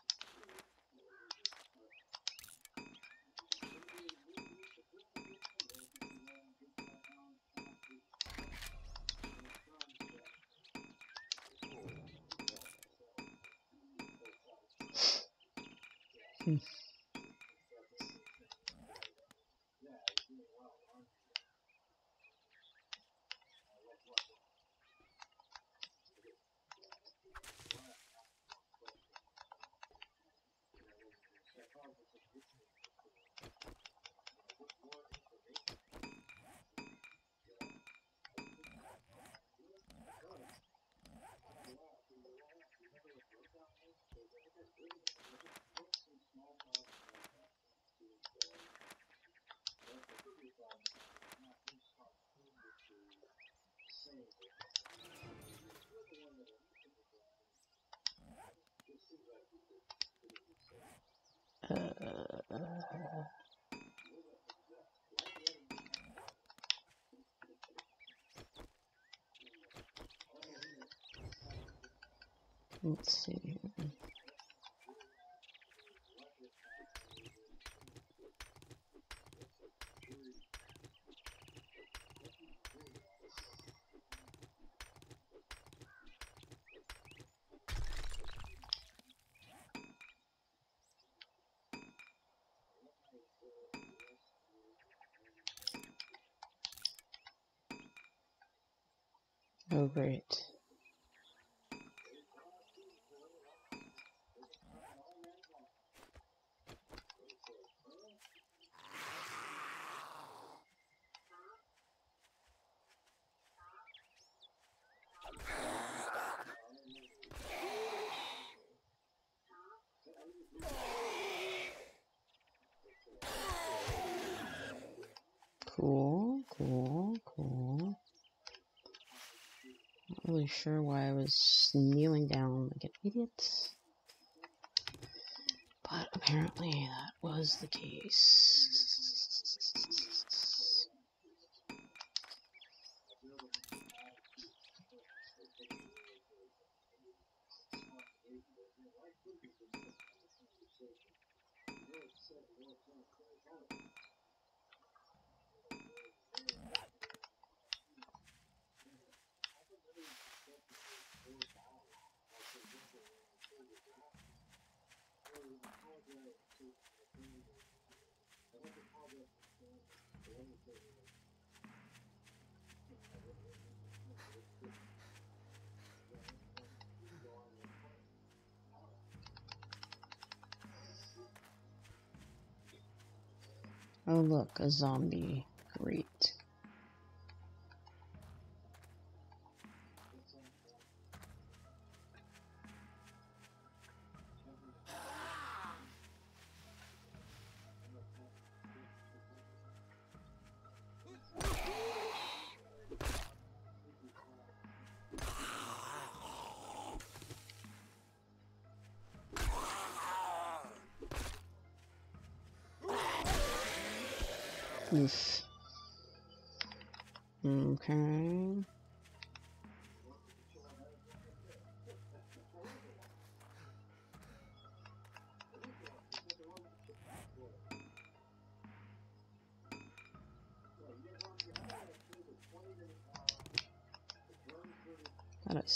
Oh, great. Cool, cool, cool. Not really sure why I was kneeling down like an idiot. But apparently that was the case. A zombie.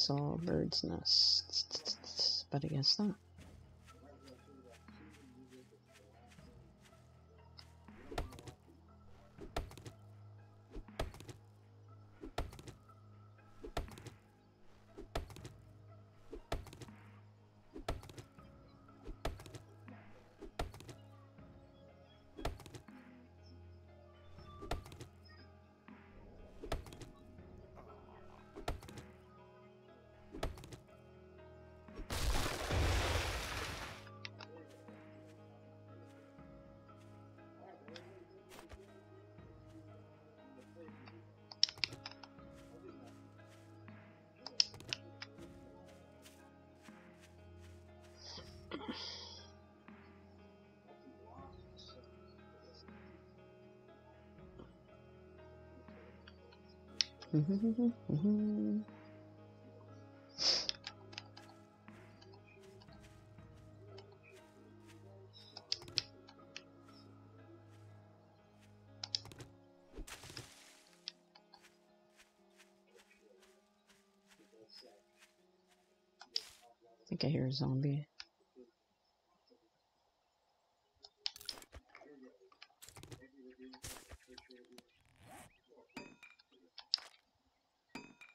Saw a bird's nest, but I guess not. I think I hear a zombie.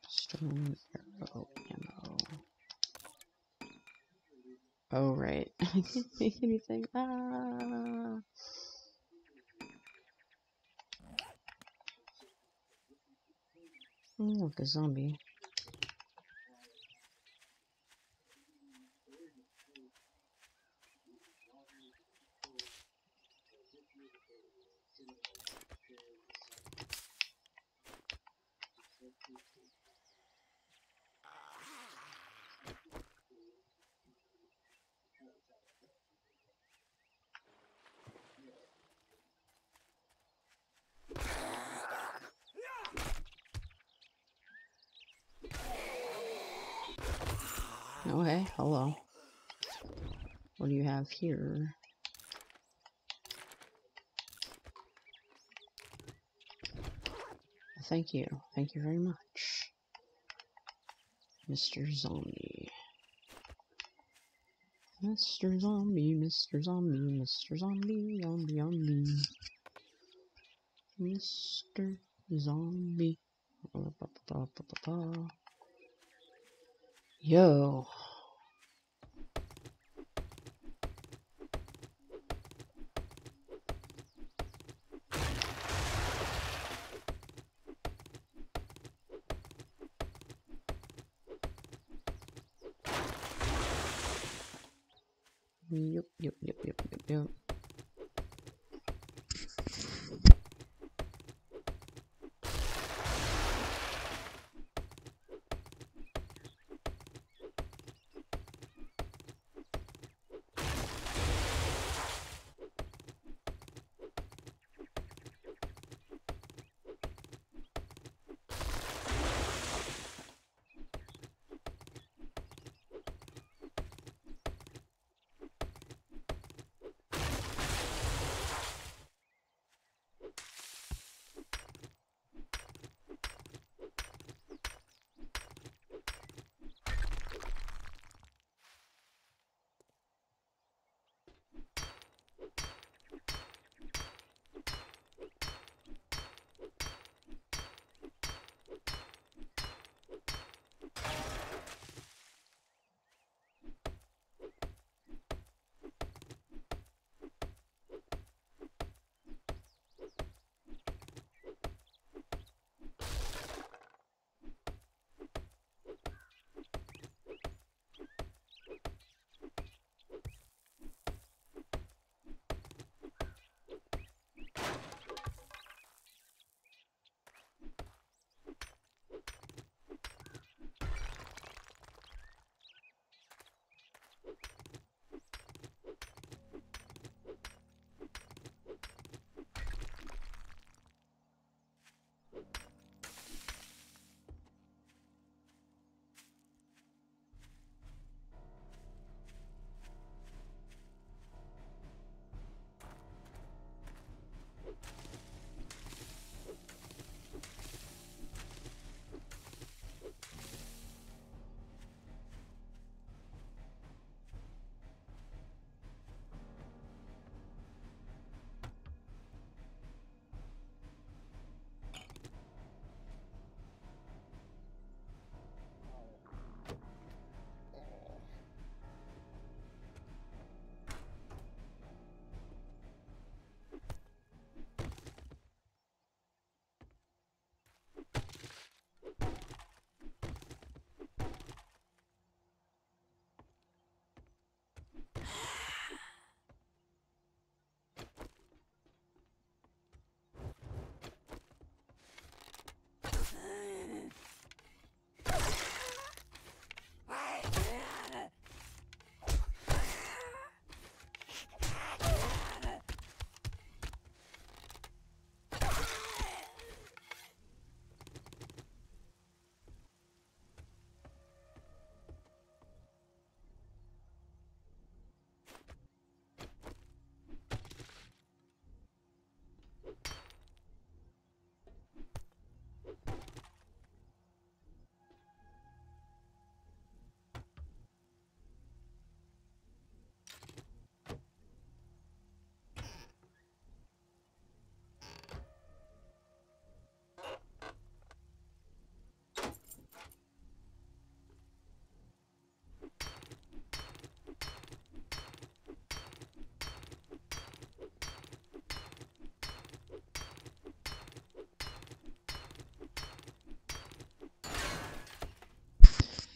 Stone arrow ammo. Oh, right. Make anything. Ah! Oh, look, a zombie. Oh, hey, hello. What do you have here? Thank you. Thank you very much. Mr. Zombie. Mr. Zombie, Mr. Zombie, Mr. Zombie, zombie, zombie. Mr. Zombie. Yo.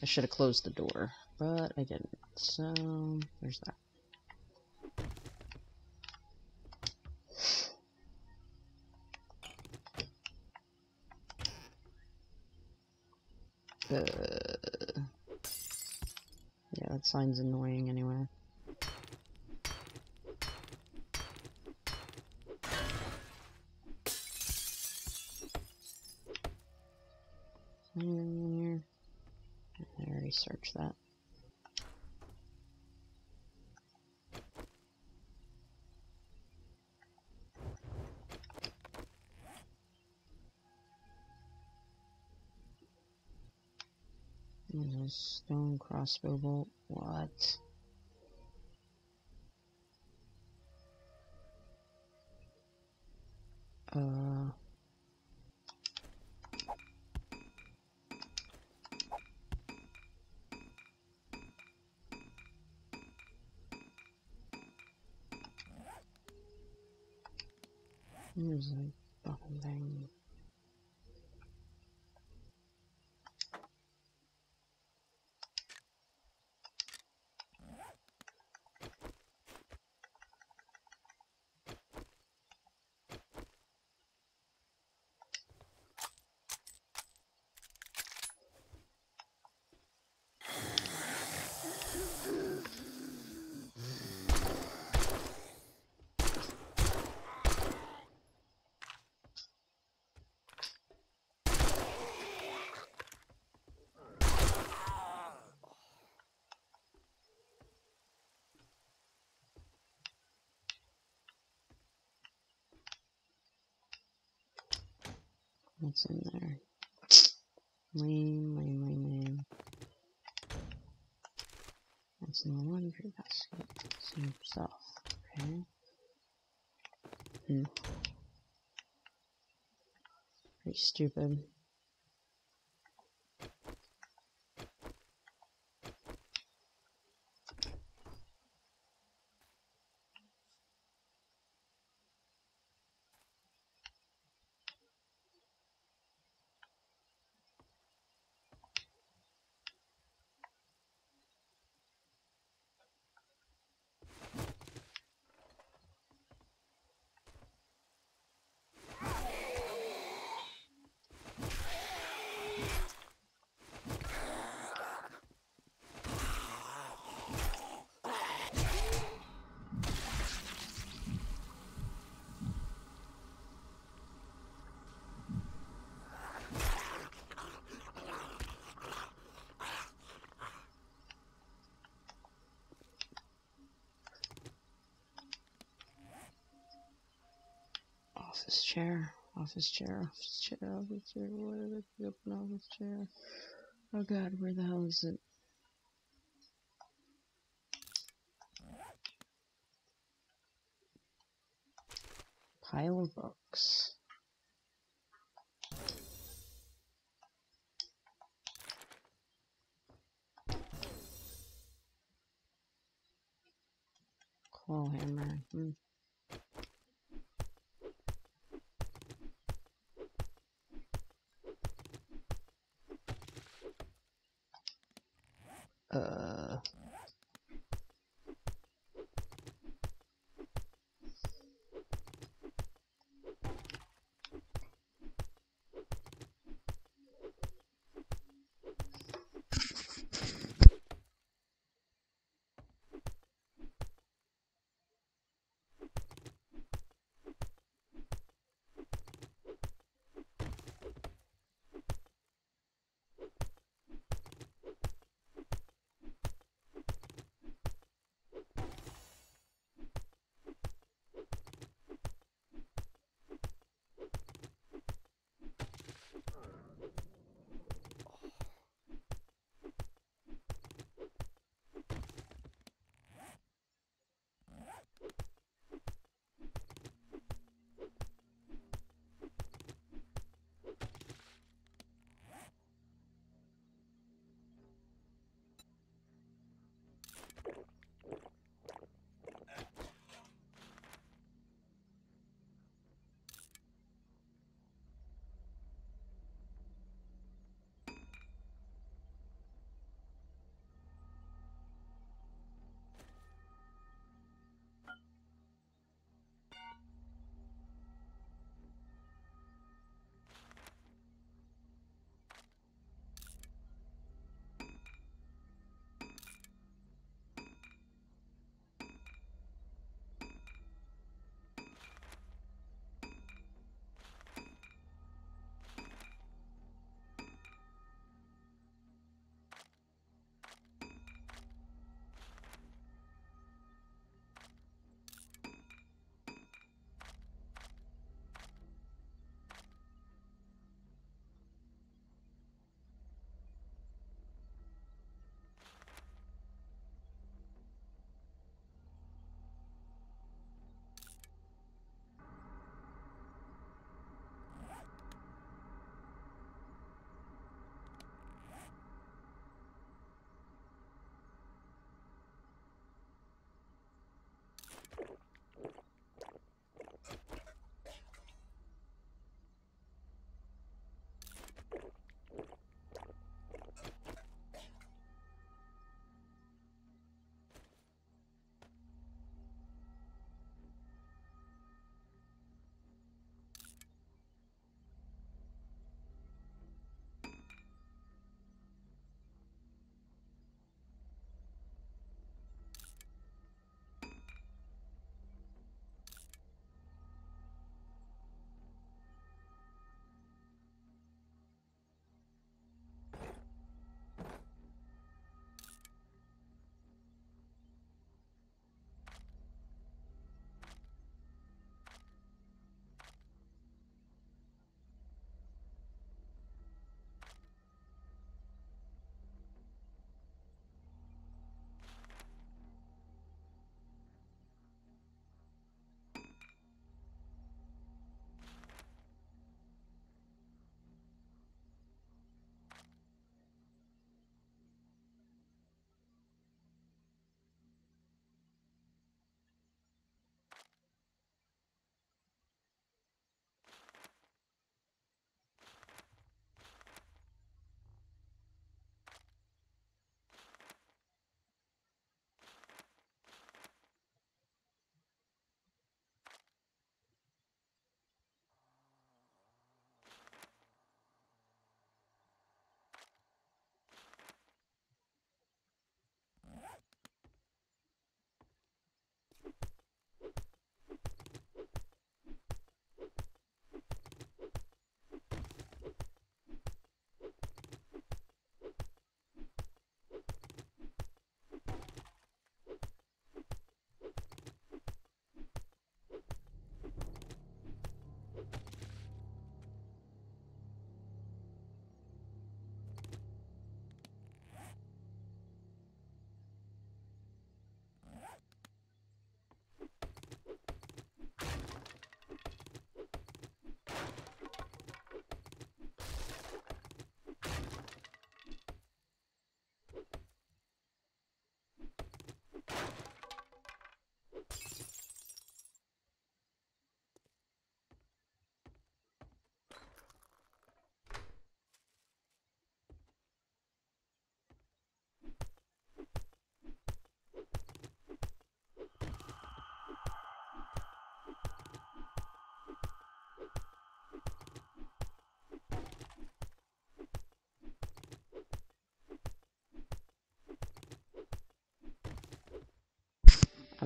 I should have closed the door, but I didn't. So, there's that. Uh, yeah, that sign's annoying anyway. Stone. What? Uh. There's a fucking thing. What's in there? Lame, lame, lame, lame. That's in the laundry basket. Same stuff. Okay. Hmm. Pretty stupid. Office chair, office chair, office chair, office chair. Where did I pick up an office chair? Oh god, where the hell is it? Pile of books.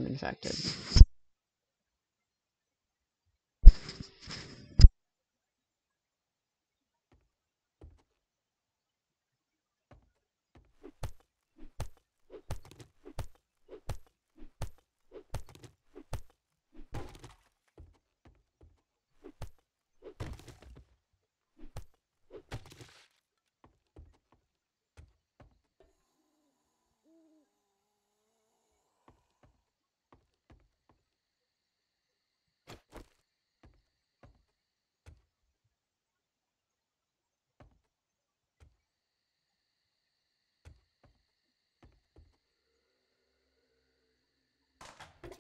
Infected.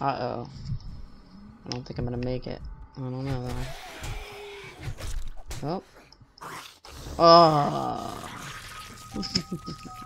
Uh-oh. I don't think I'm gonna make it. I don't know though. Oh. Oh.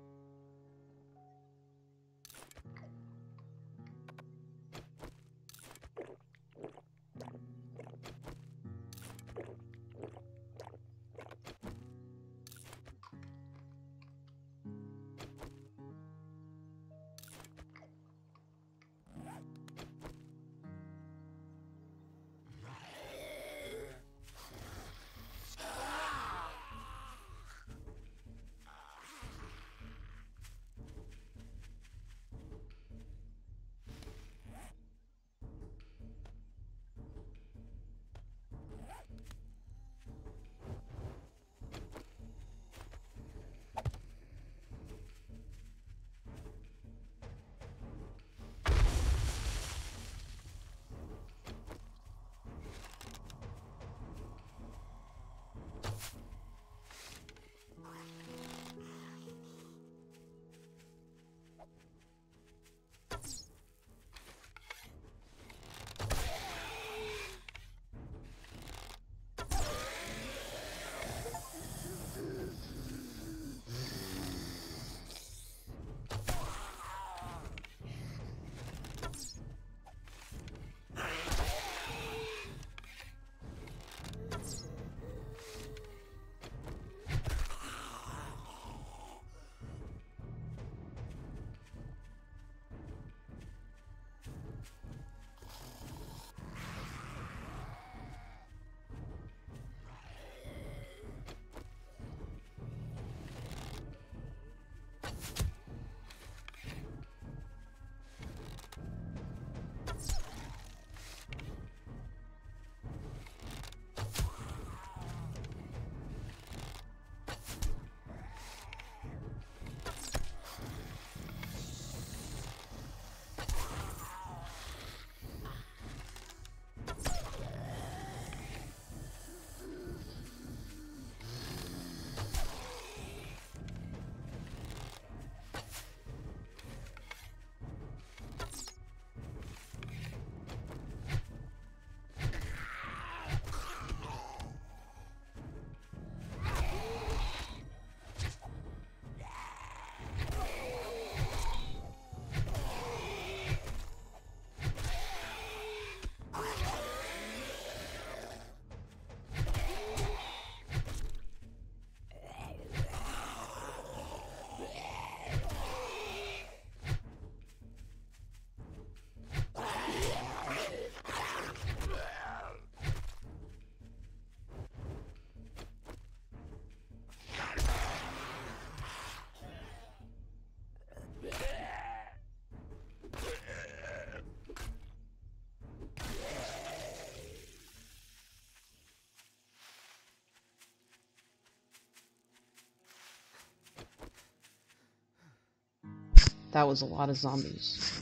That was a lot of zombies.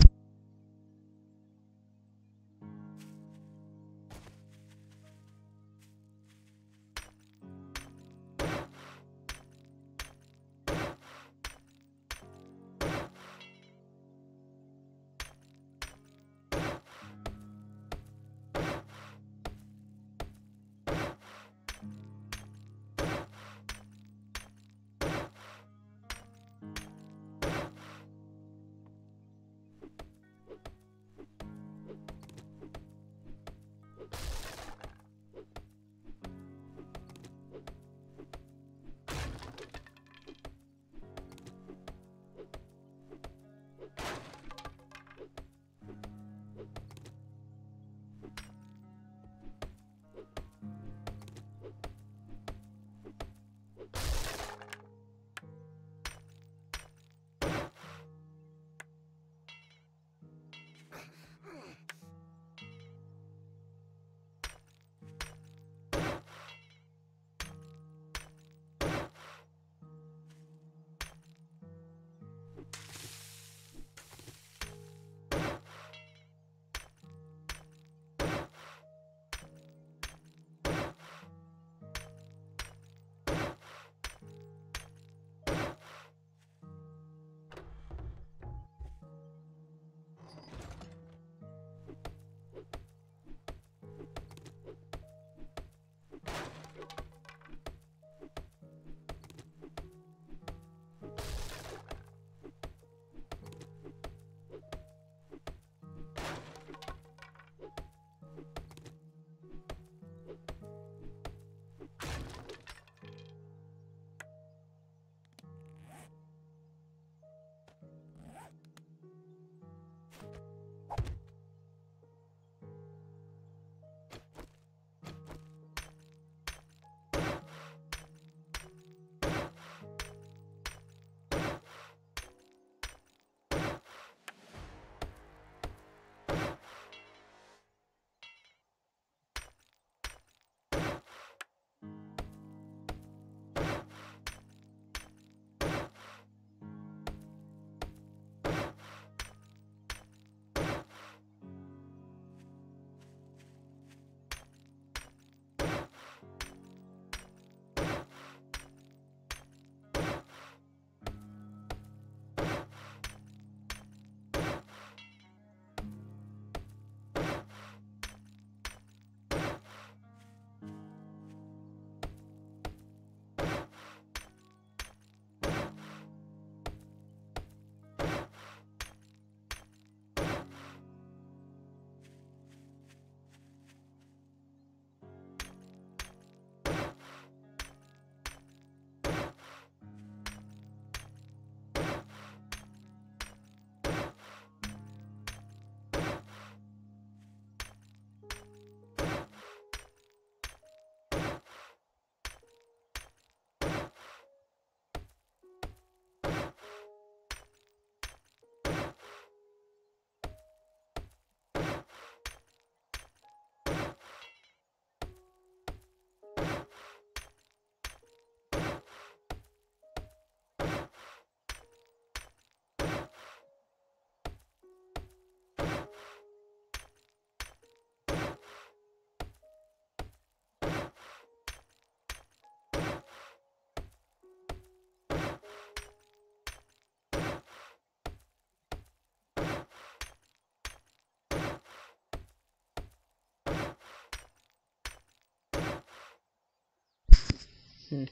Hmm.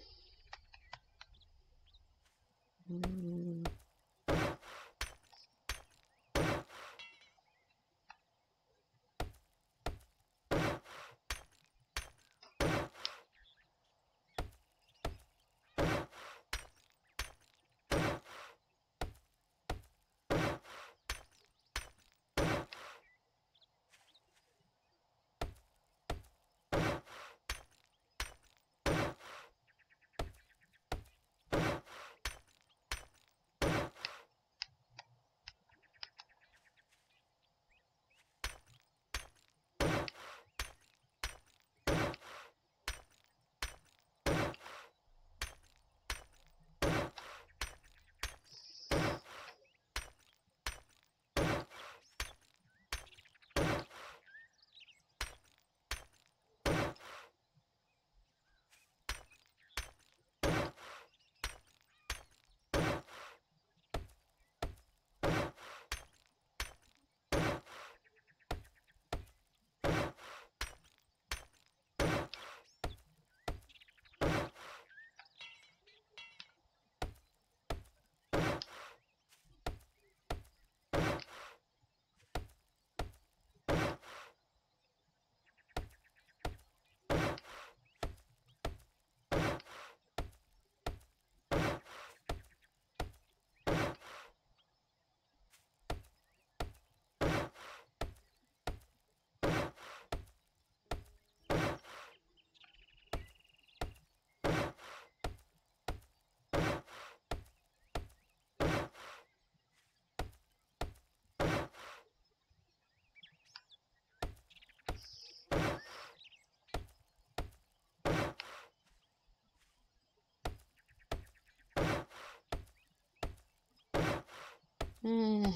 Eh,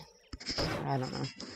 I don't know.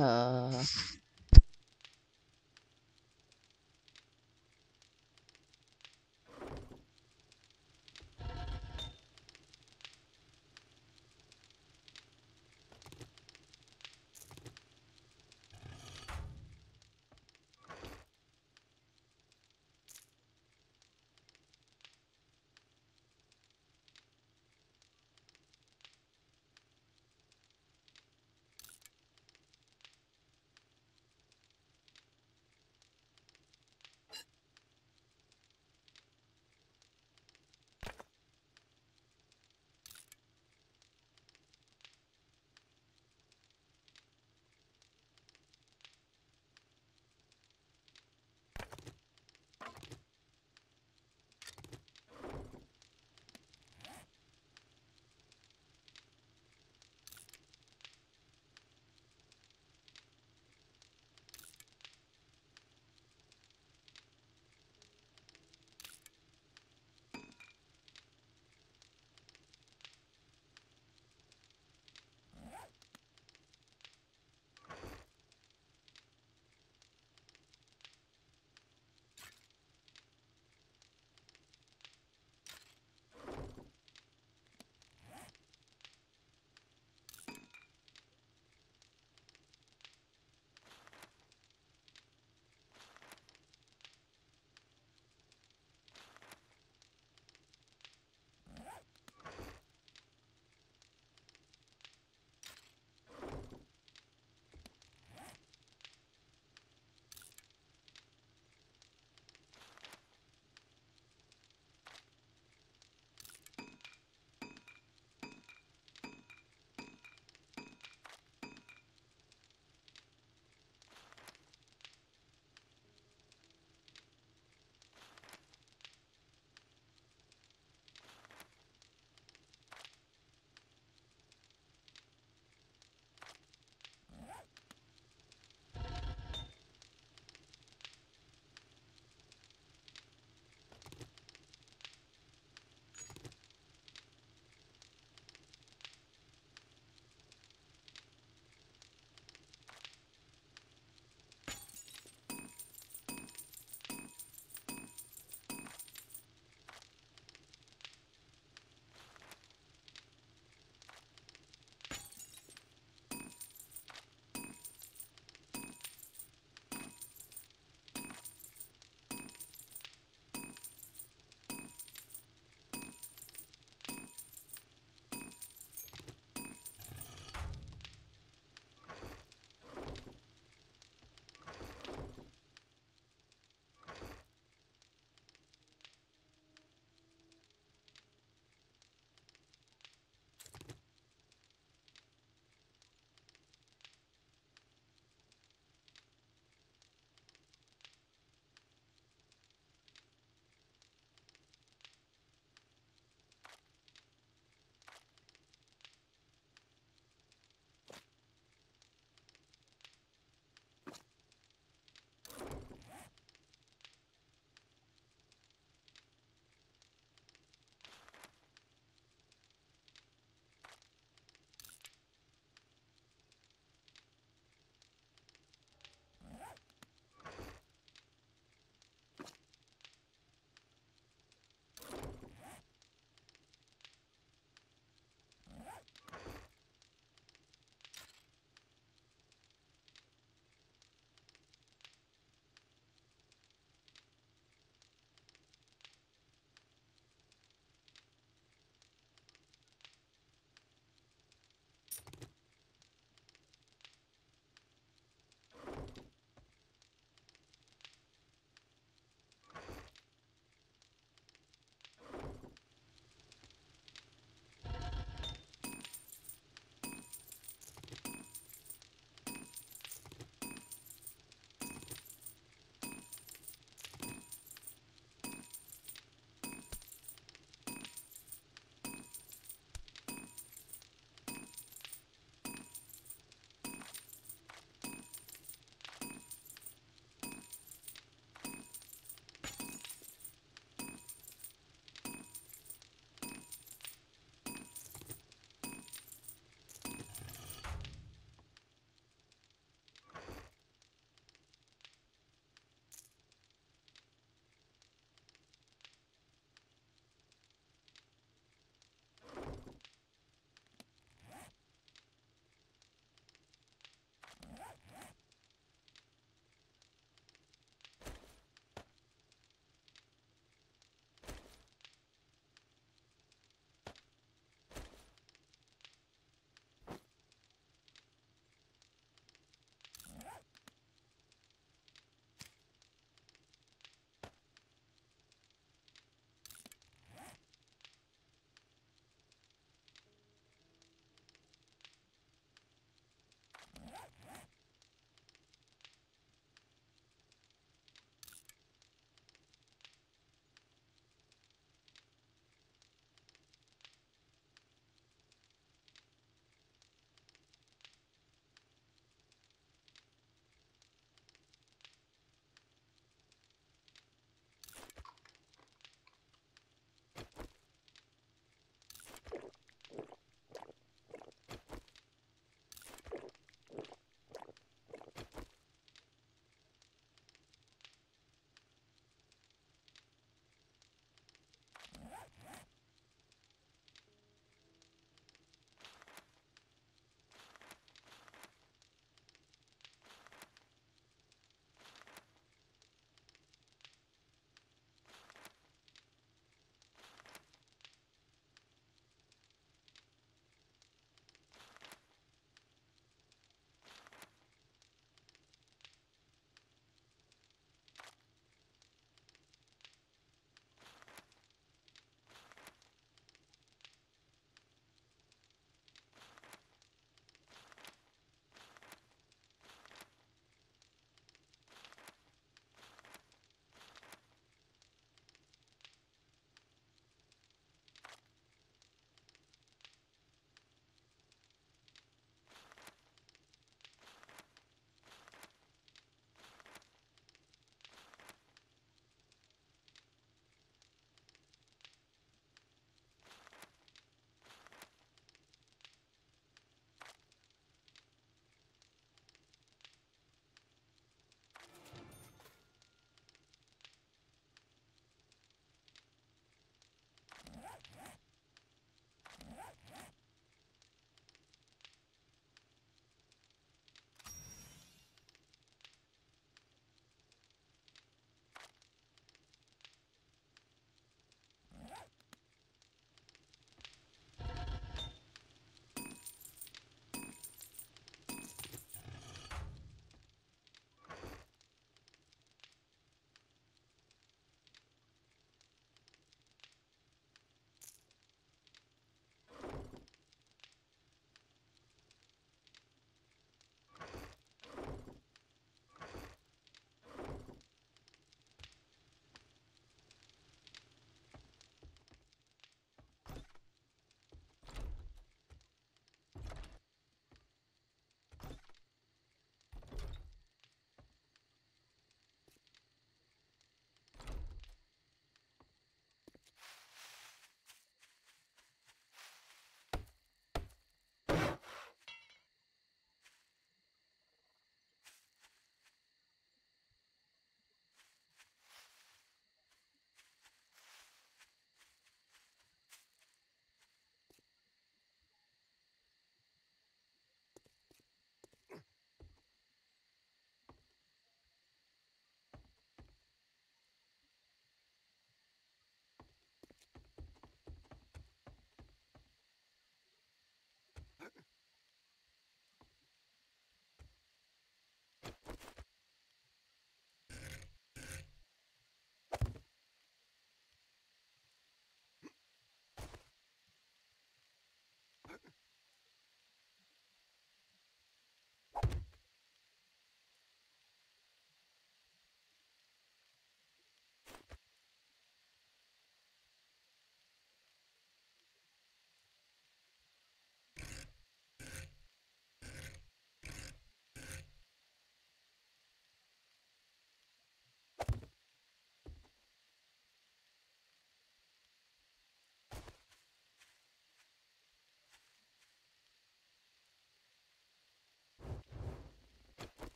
Uh.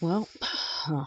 Well, oh.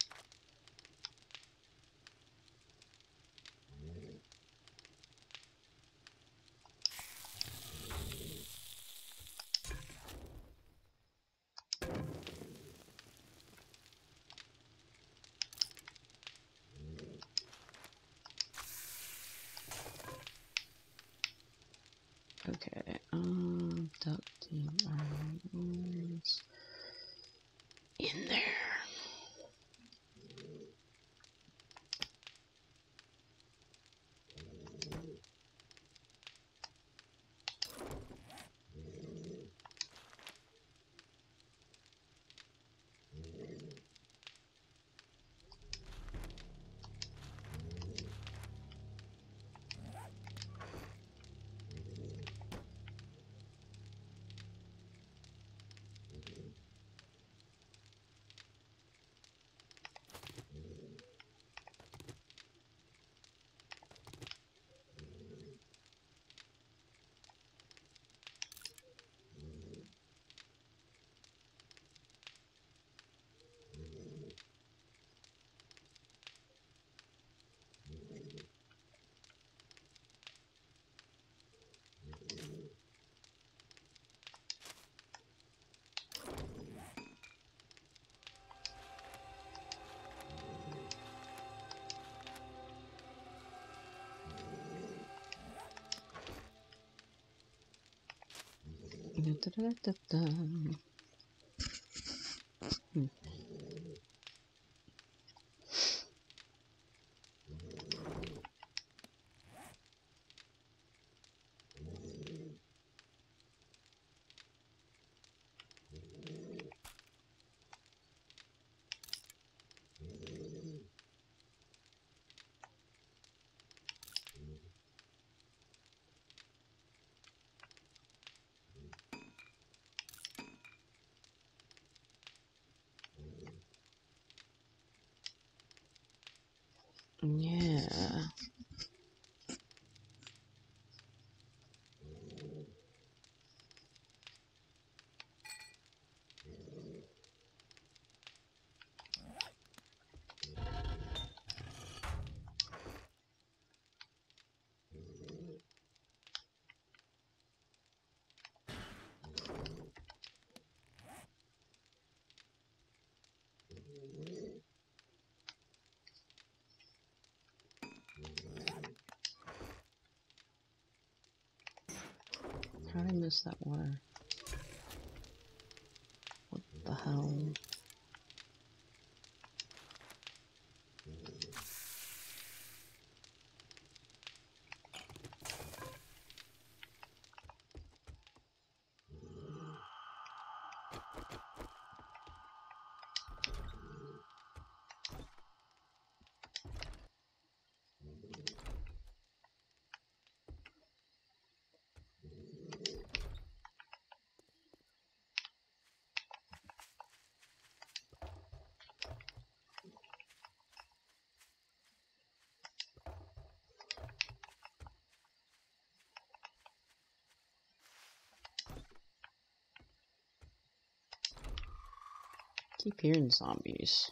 Da-da-da-da-da. Hmm. How did I miss that water? What the hell? Keep hearing zombies.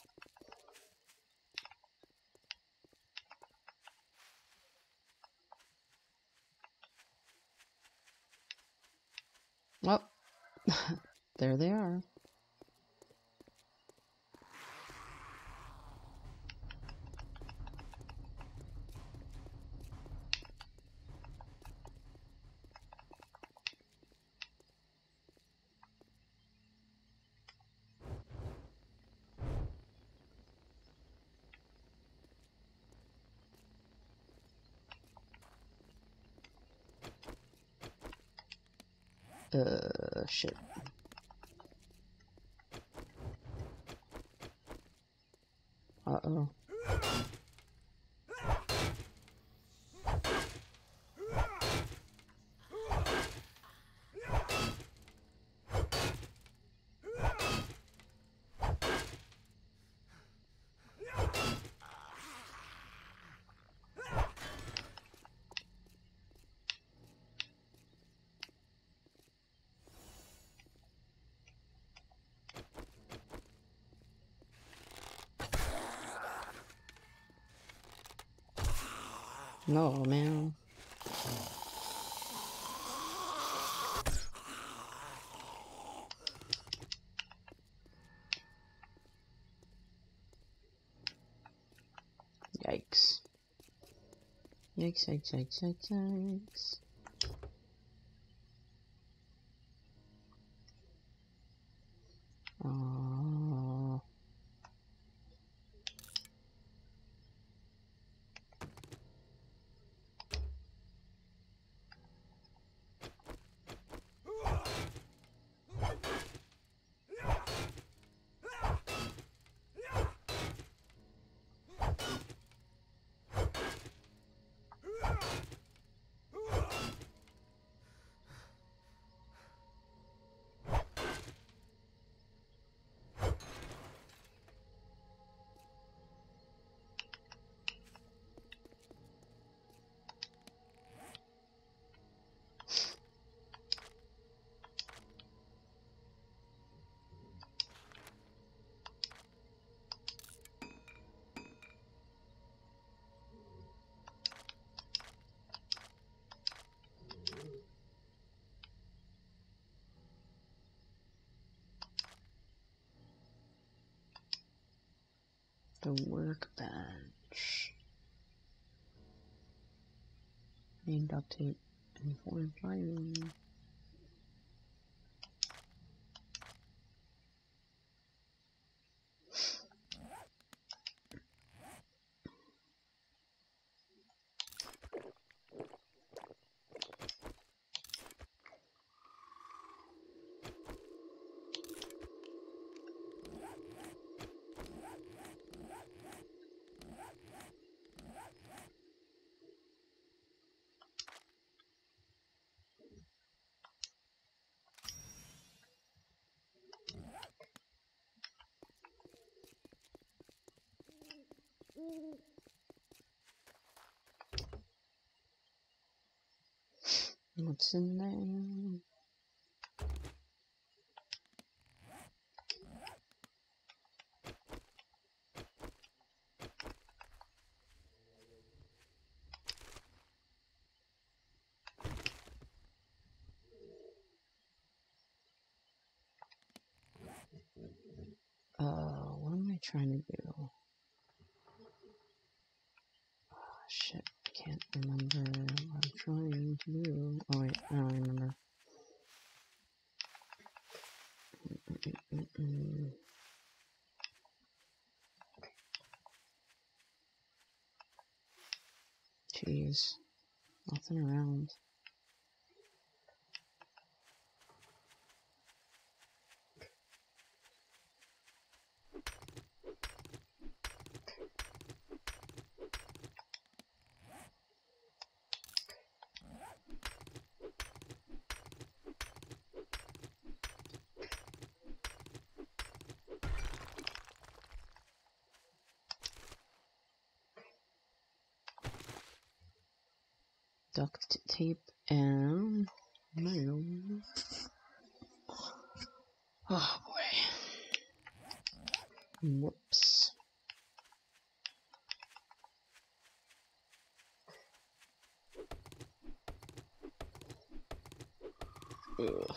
Well, there they are. Uh, shit. Uh-oh. No, man. Yikes. Yikes, yikes, yikes, yikes, yikes. Oh. The workbench. Main duct tape and forged iron. Uh, what am I trying to do? Oh, shit, I can't remember what I'm trying to do. Oh wait, now I remember. Mm-mm-mm-mm. Jeez, nothing around. duct tape and nail. Oh boy. Whoops. Ugh.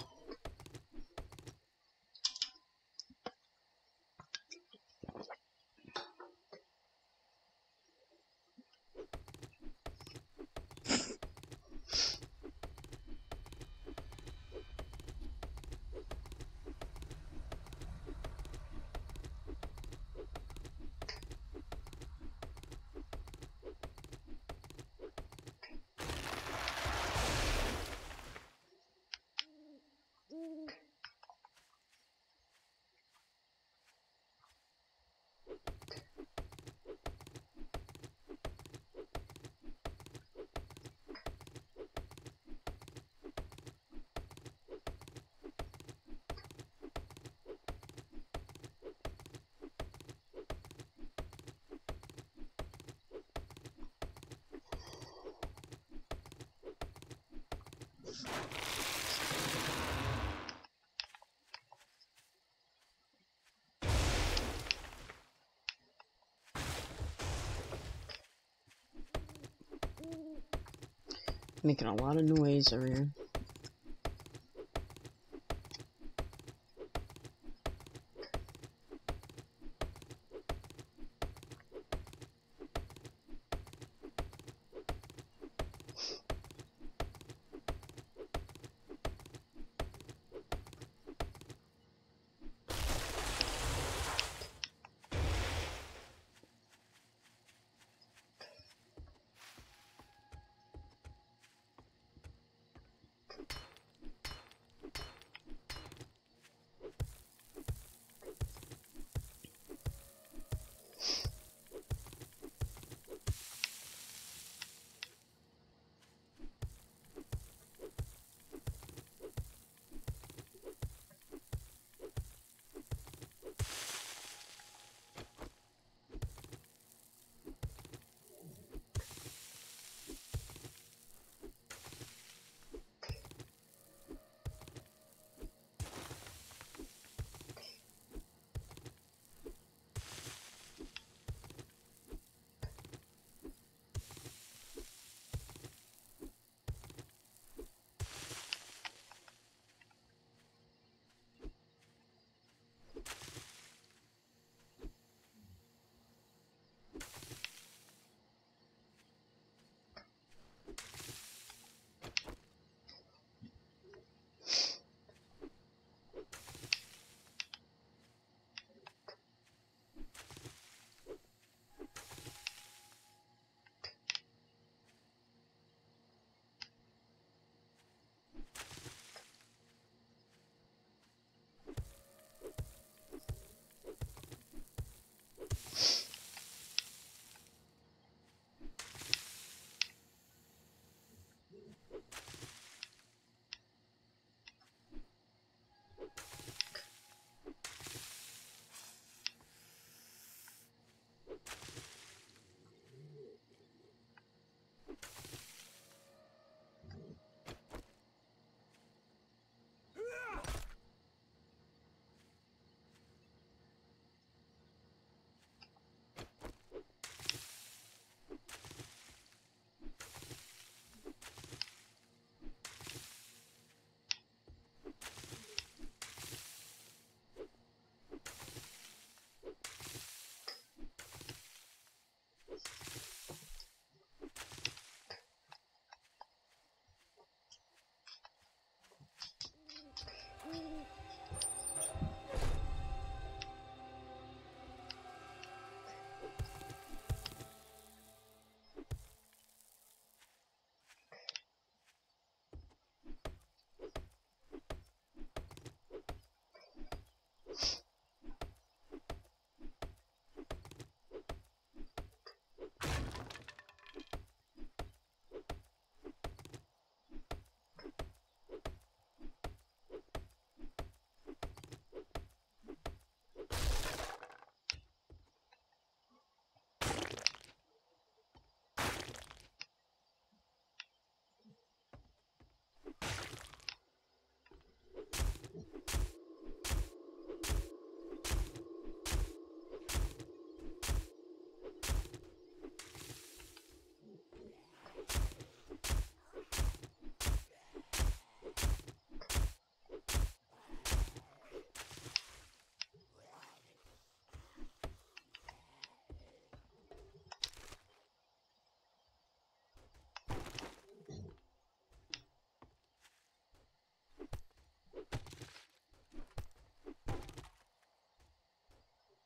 Making a lot of noise over here.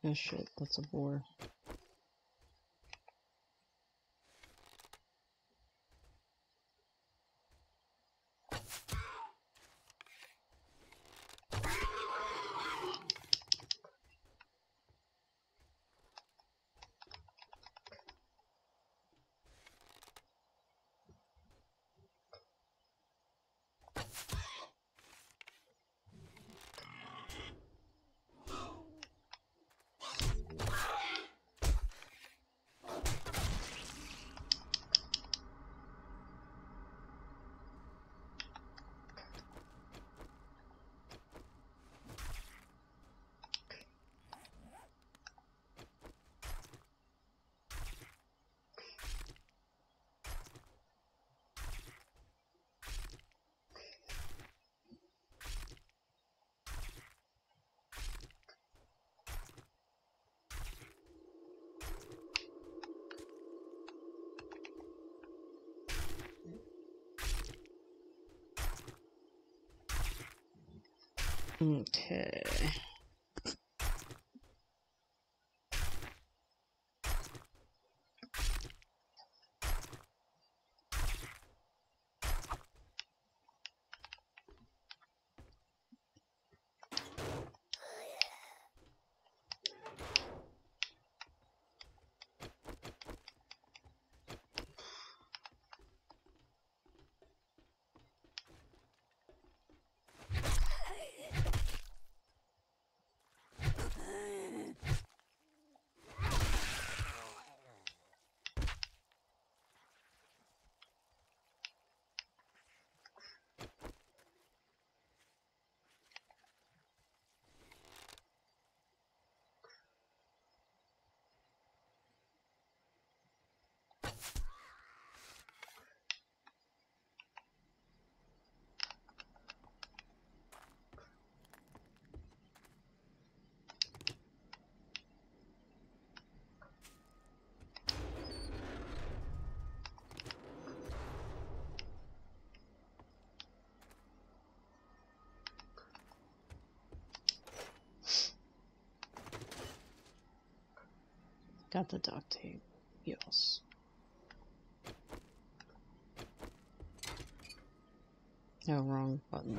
Oh shit, that's a boar. Okay. Got the duct tape. Yes. No, wrong button.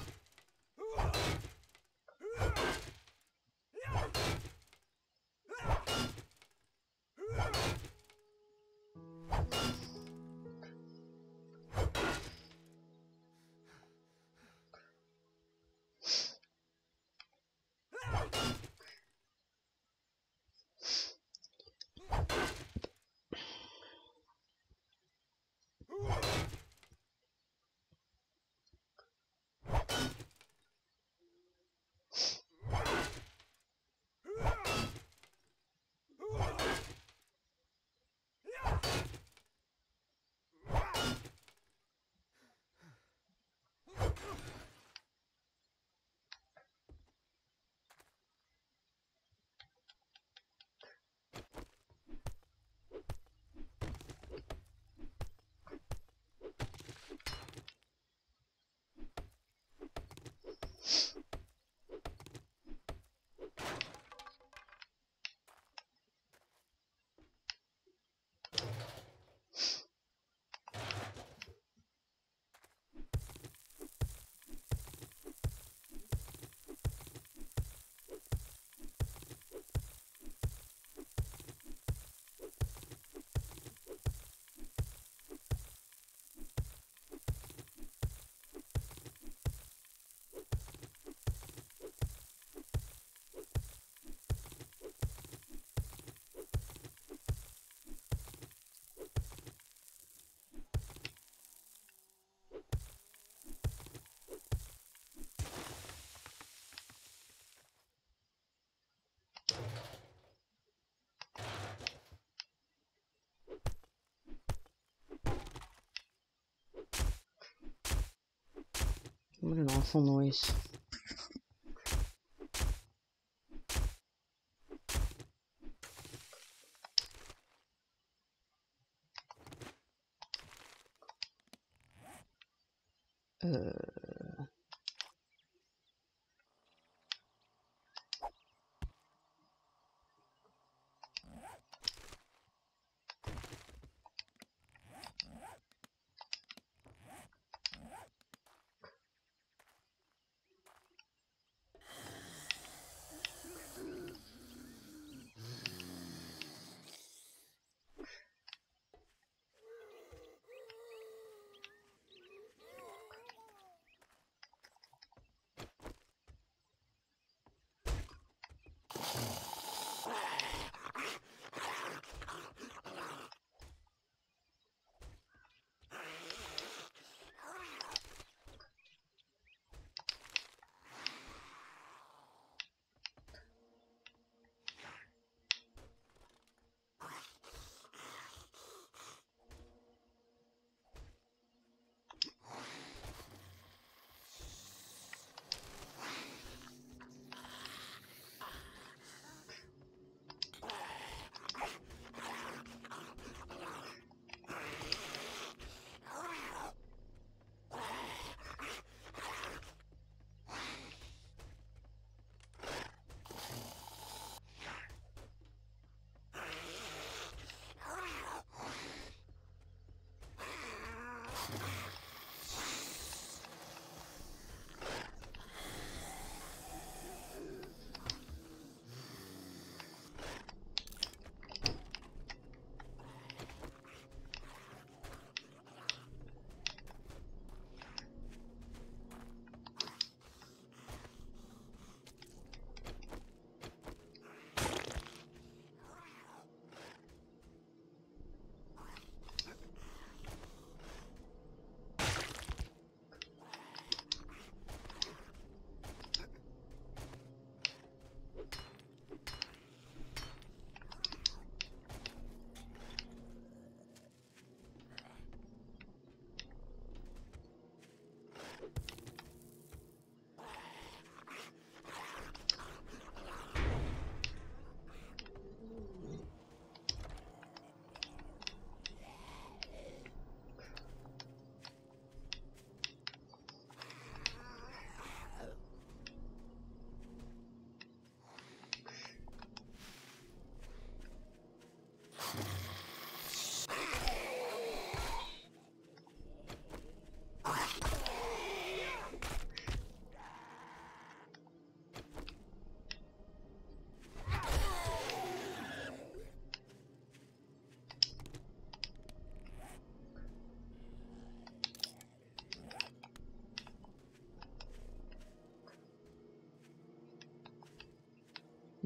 What an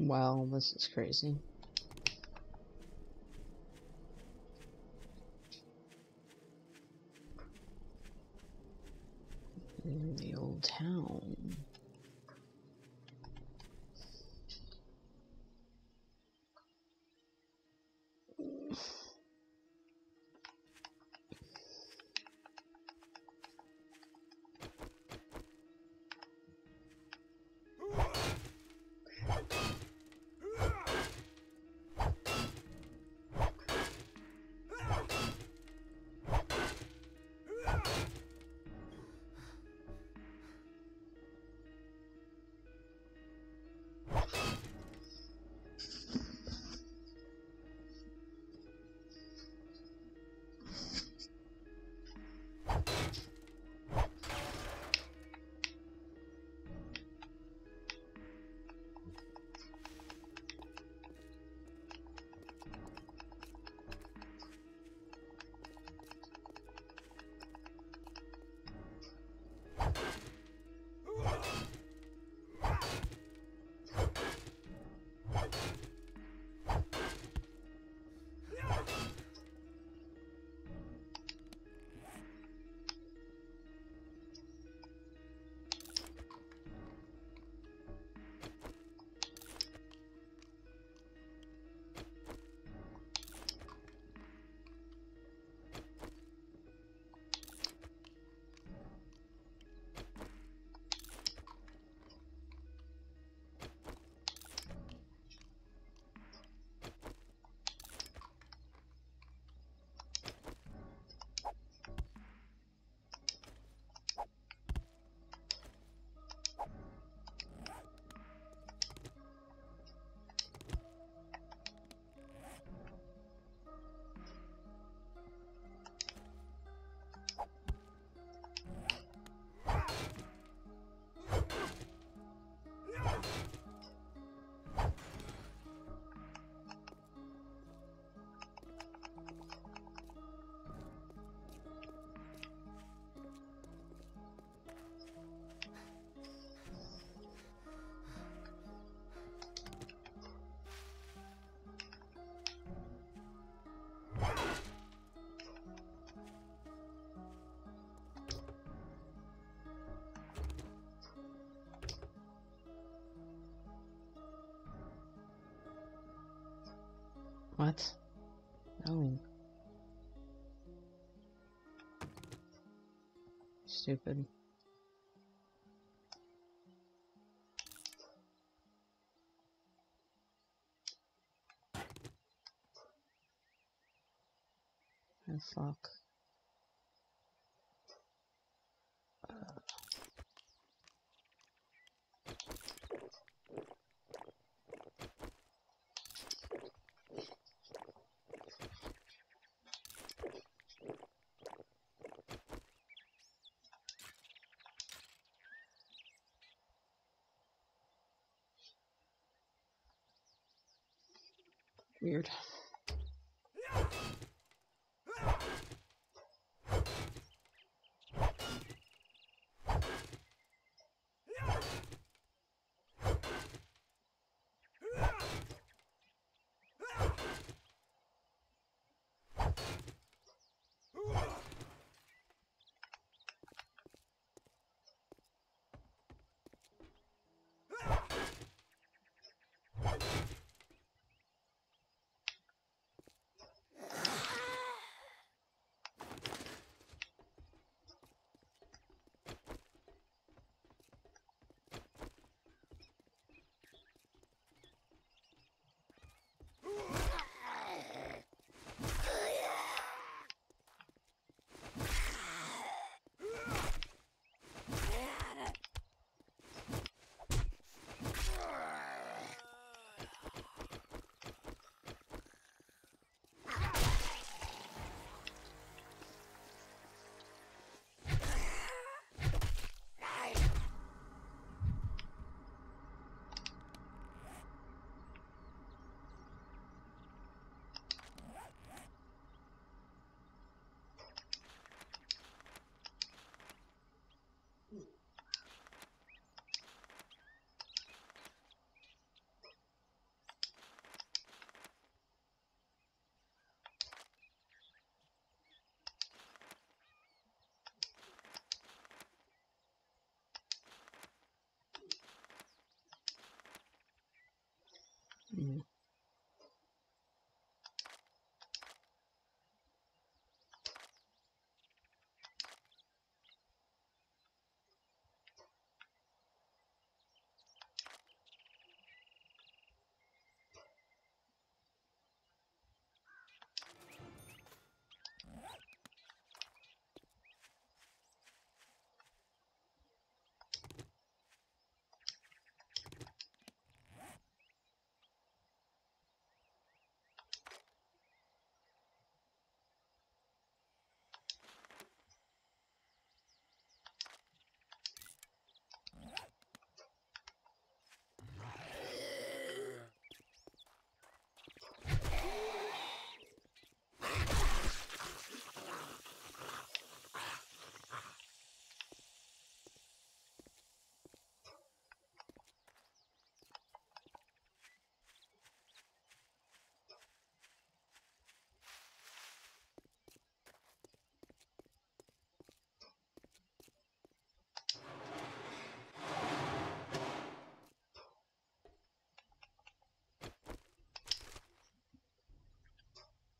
Wow, this is crazy. What? Oh. Stupid. Oh, fuck. Weird.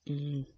嗯。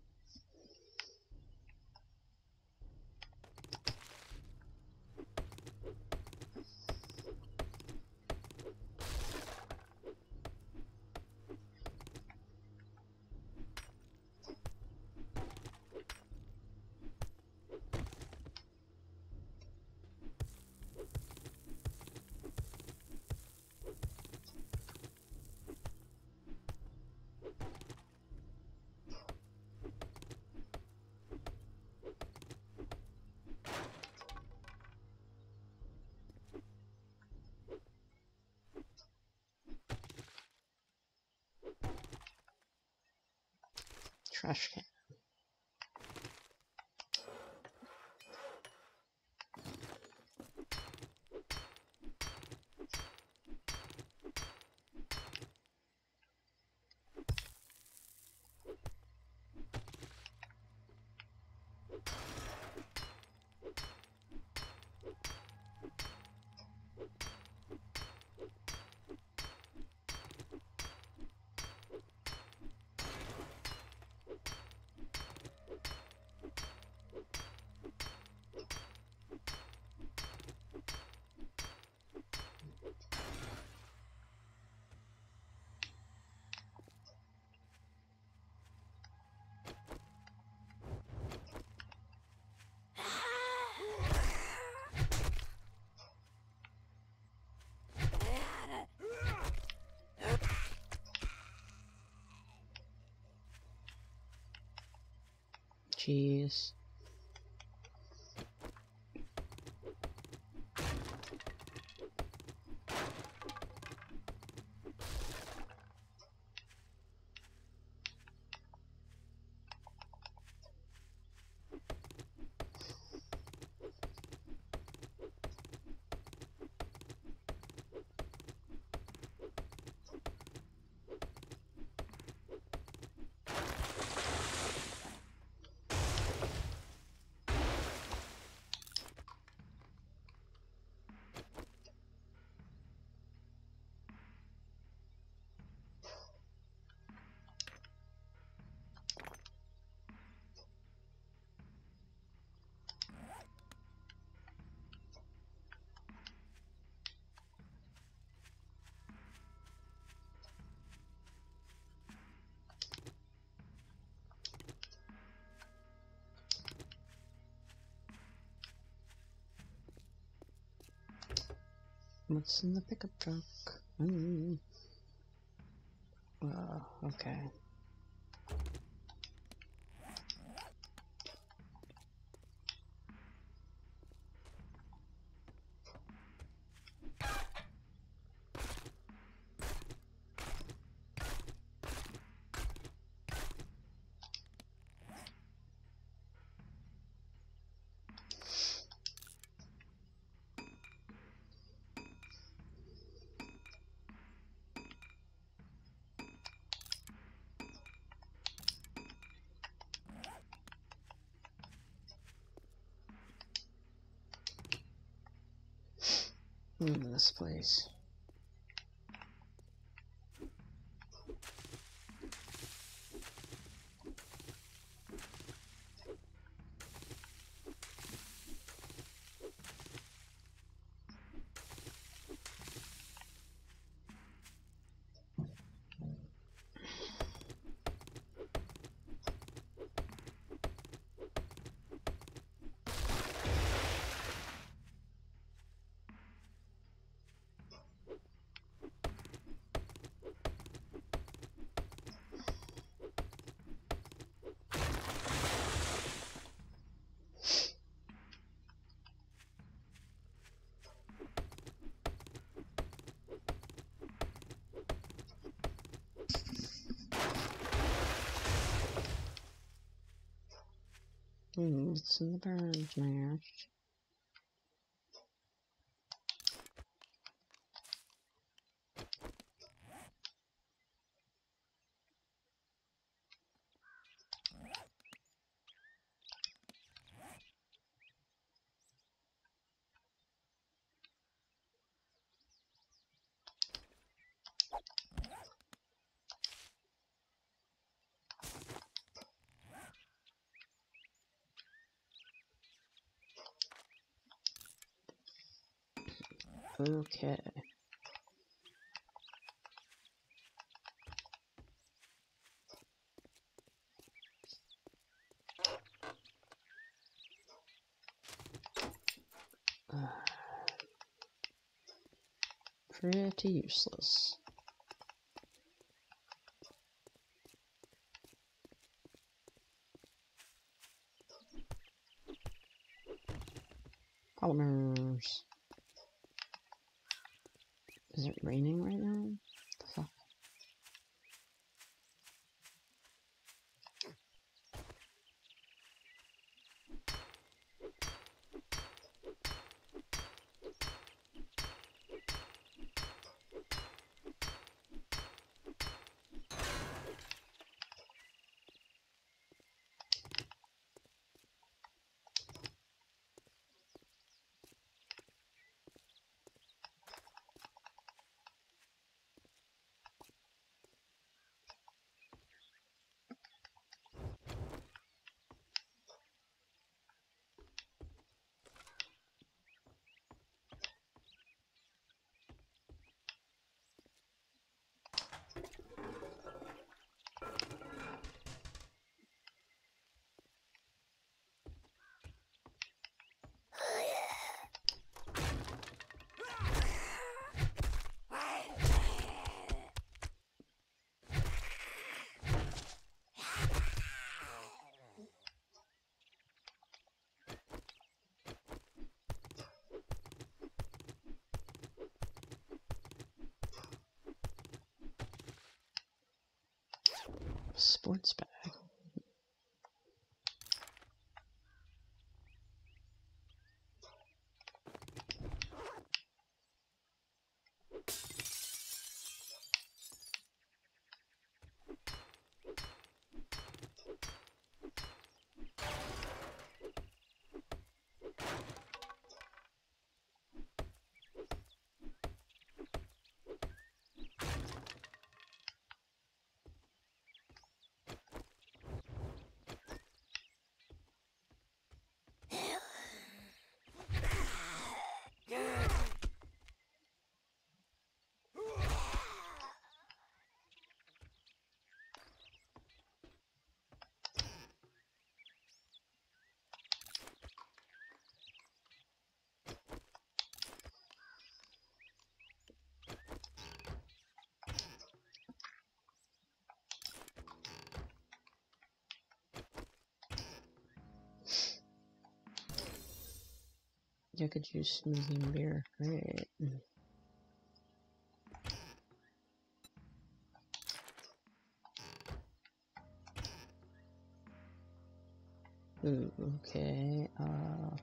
Mm. Trash can. Jeez. What's in the pickup truck? Mm. Uh, okay. Hmm, place. Hmm, it's in the burn smash. Okay. Uh, pretty useless. Sports bag. Yucca juice, smoothie, and beer. Great. Ooh, okay. Uh.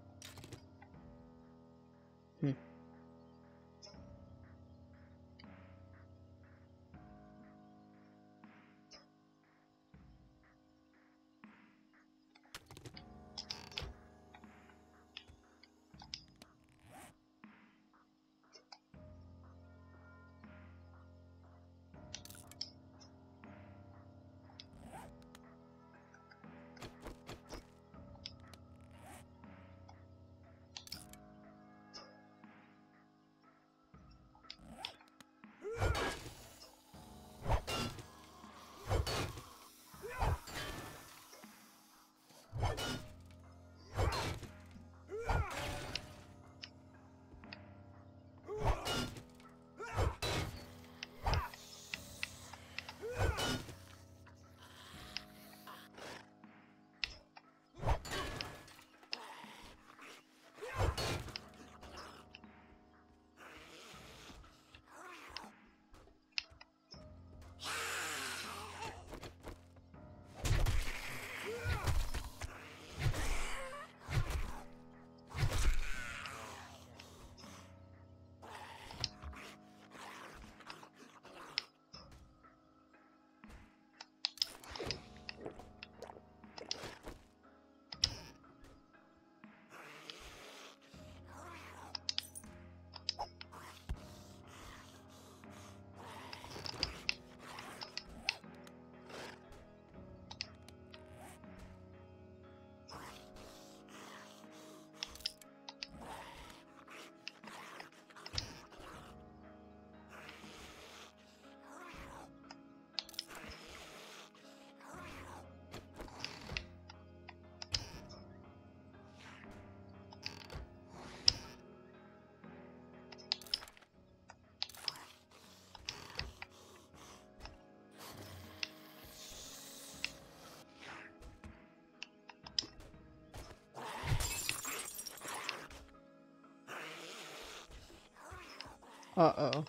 Uh-oh.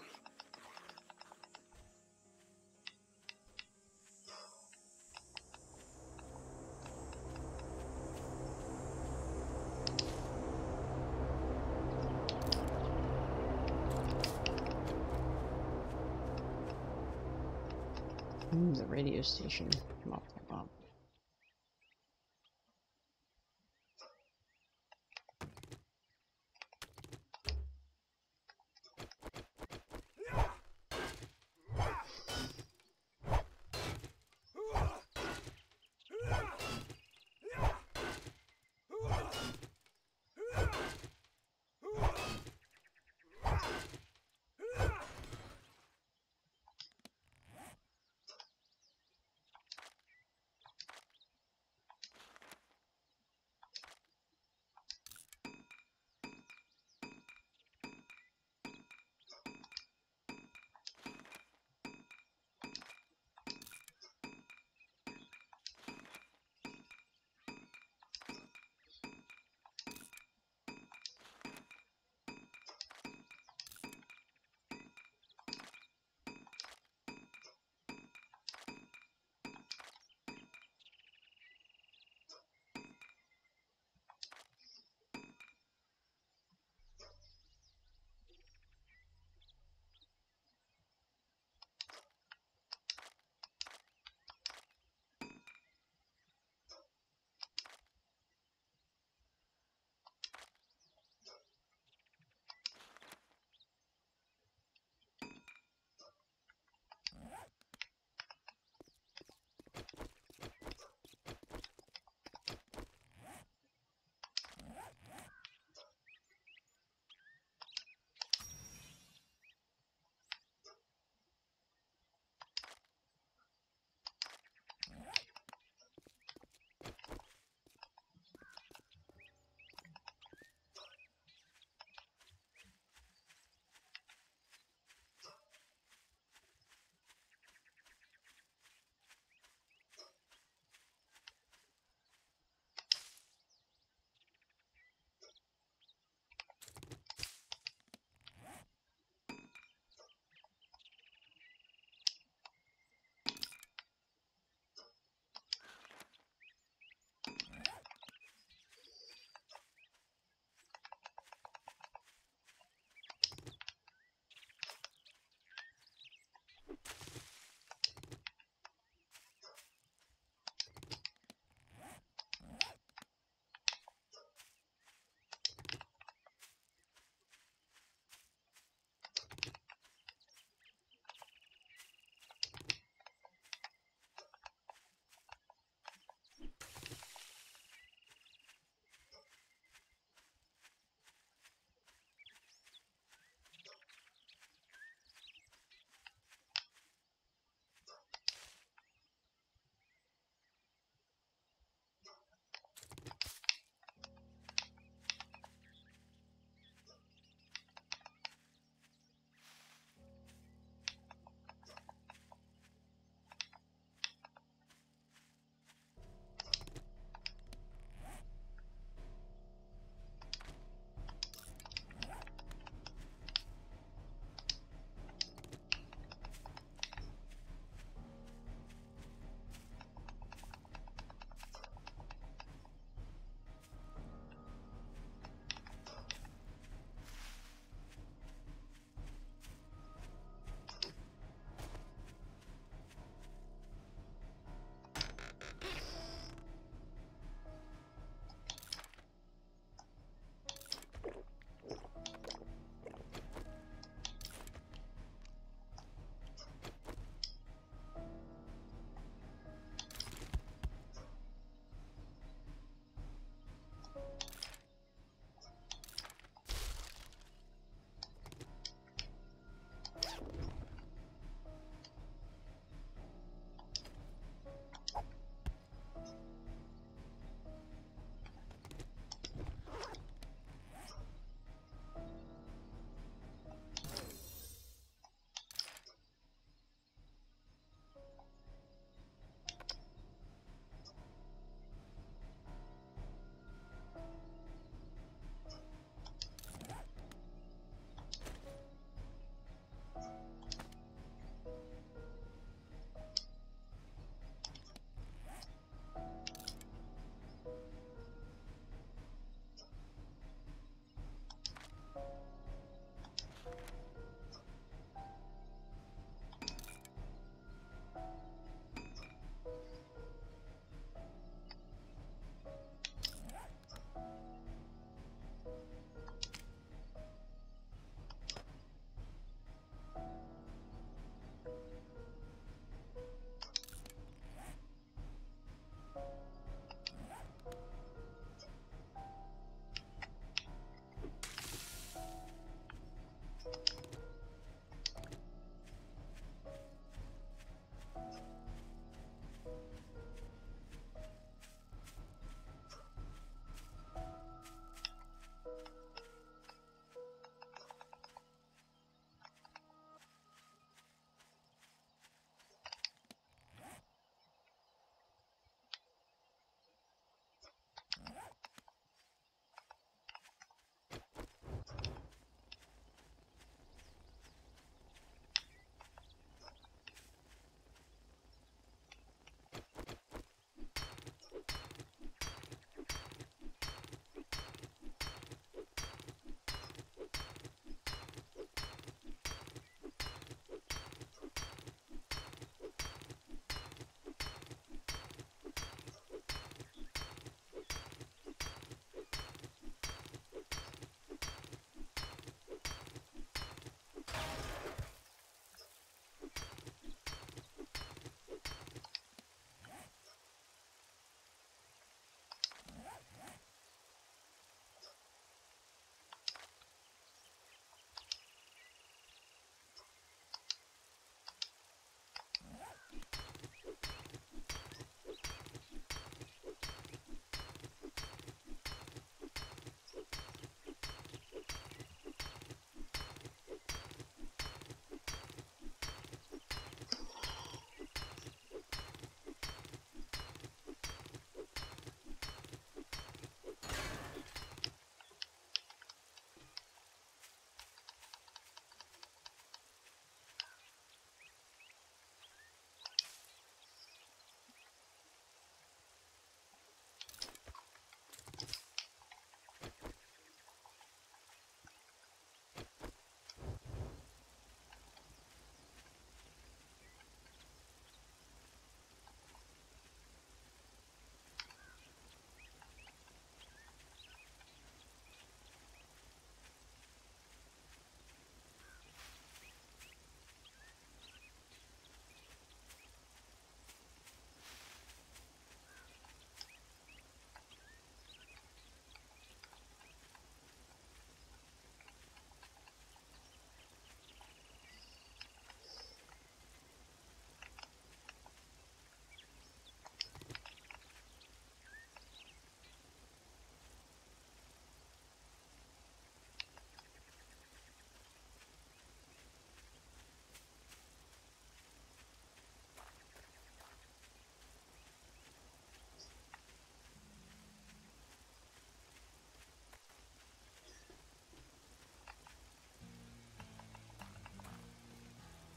The radio station.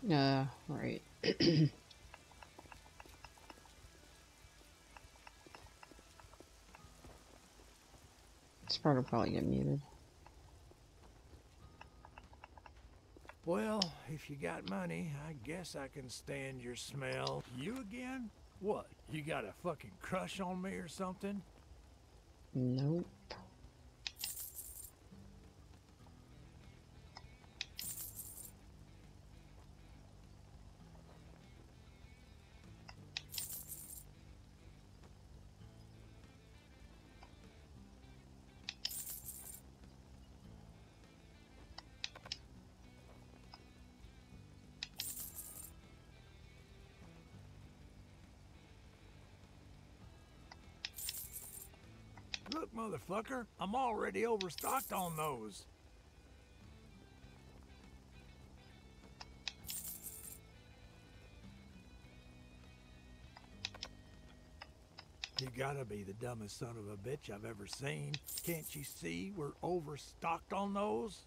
Uh, right. this part will probably get muted. Well, if you got money, I guess I can stand your smell. You again? What? You got a fucking crush on me or something? Nope. Motherfucker, I'm already overstocked on those. You gotta be the dumbest son of a bitch I've ever seen. Can't you see we're overstocked on those?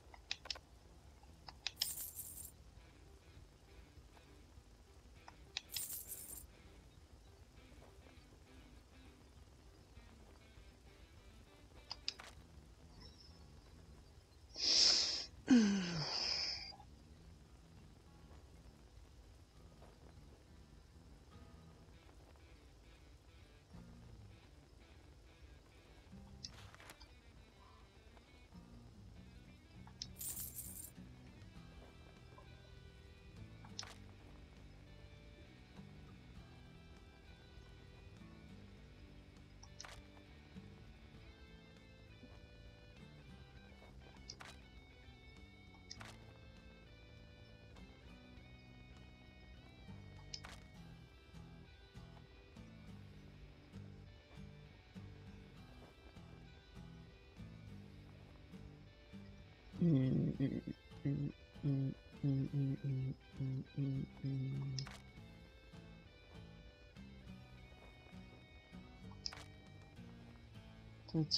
It's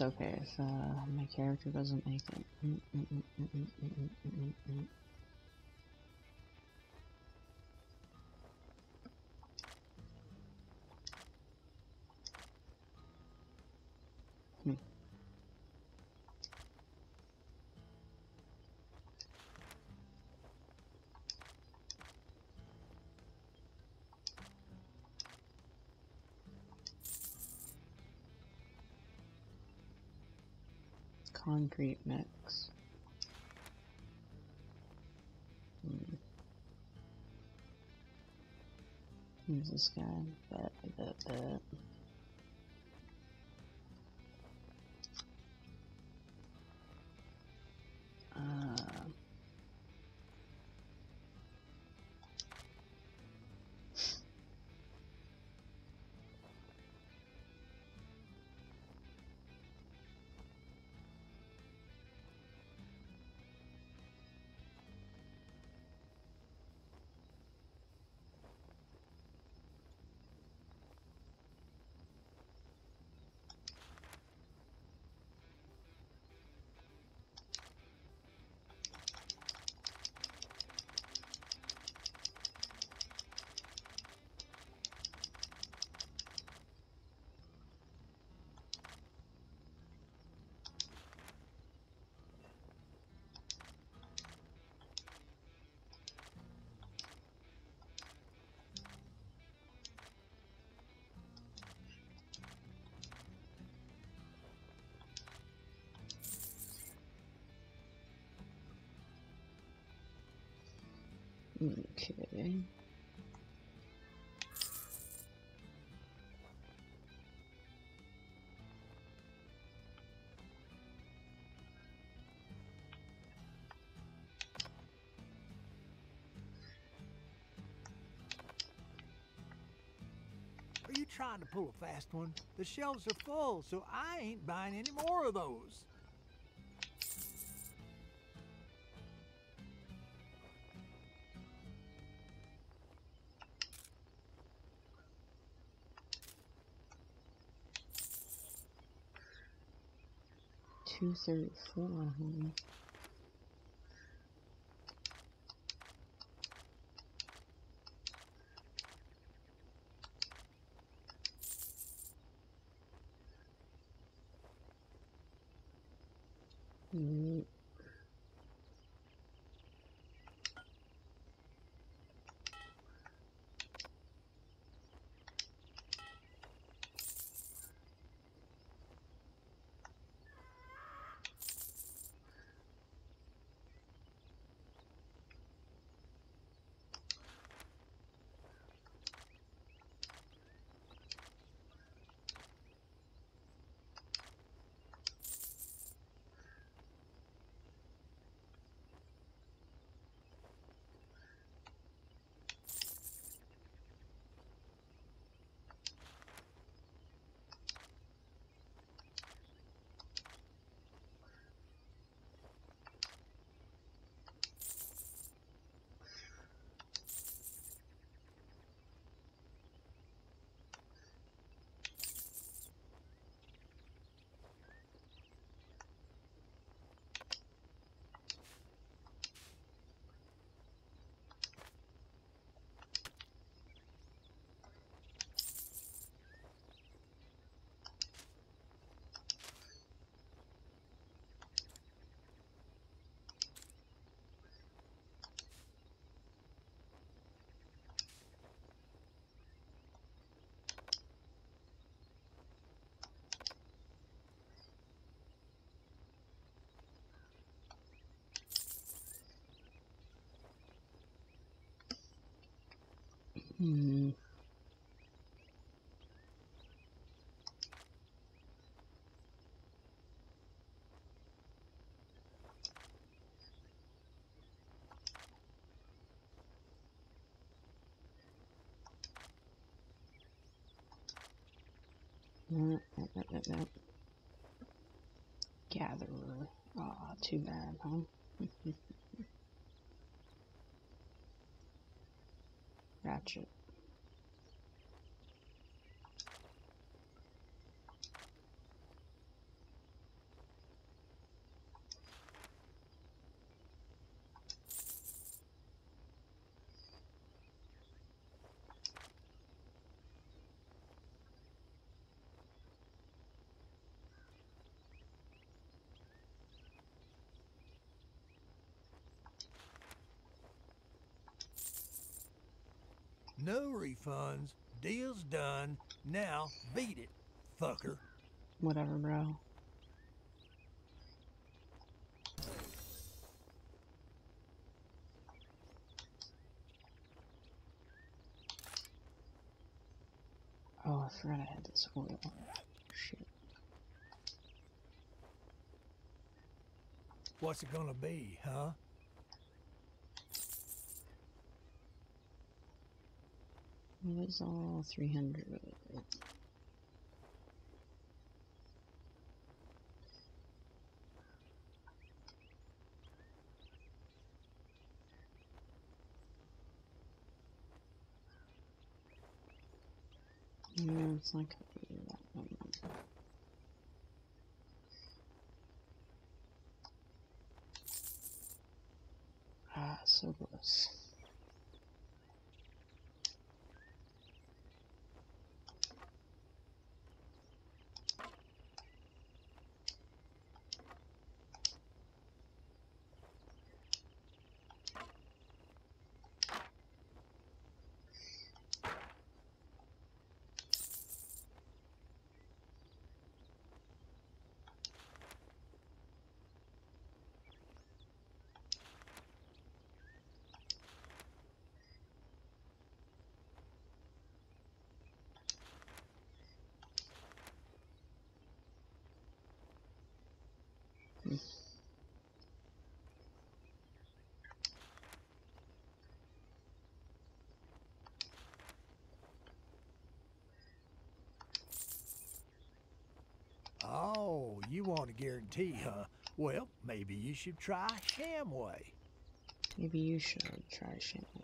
okay if uh, my character doesn't make it. great mix. Hmm. This guy? But, but, That. Trying to pull a fast one? The shelves are full, so I ain't buying any more of those. Two thirty-four. hmm. Hmm. No, no, no. Gatherer. Ah, too bad, huh? Ratchet. No refunds. Deal's done. Now beat it, fucker. Whatever, bro. Oh, I forgot I had this oil. Shit. What's it gonna be, huh? It was all 300. No, it's not that one. Ah, so close. Oh, you want a guarantee, huh? Well, maybe you should try Shamway. Maybe you should try champagne.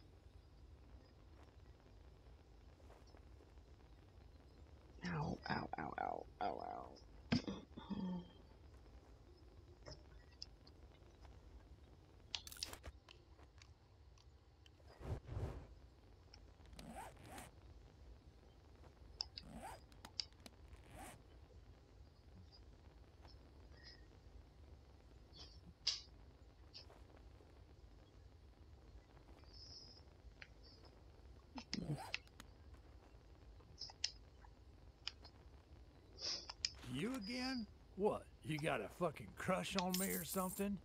Again? What? You got a fucking crush on me or something?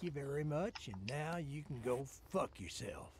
Thank you very much, and now you can go fuck yourself.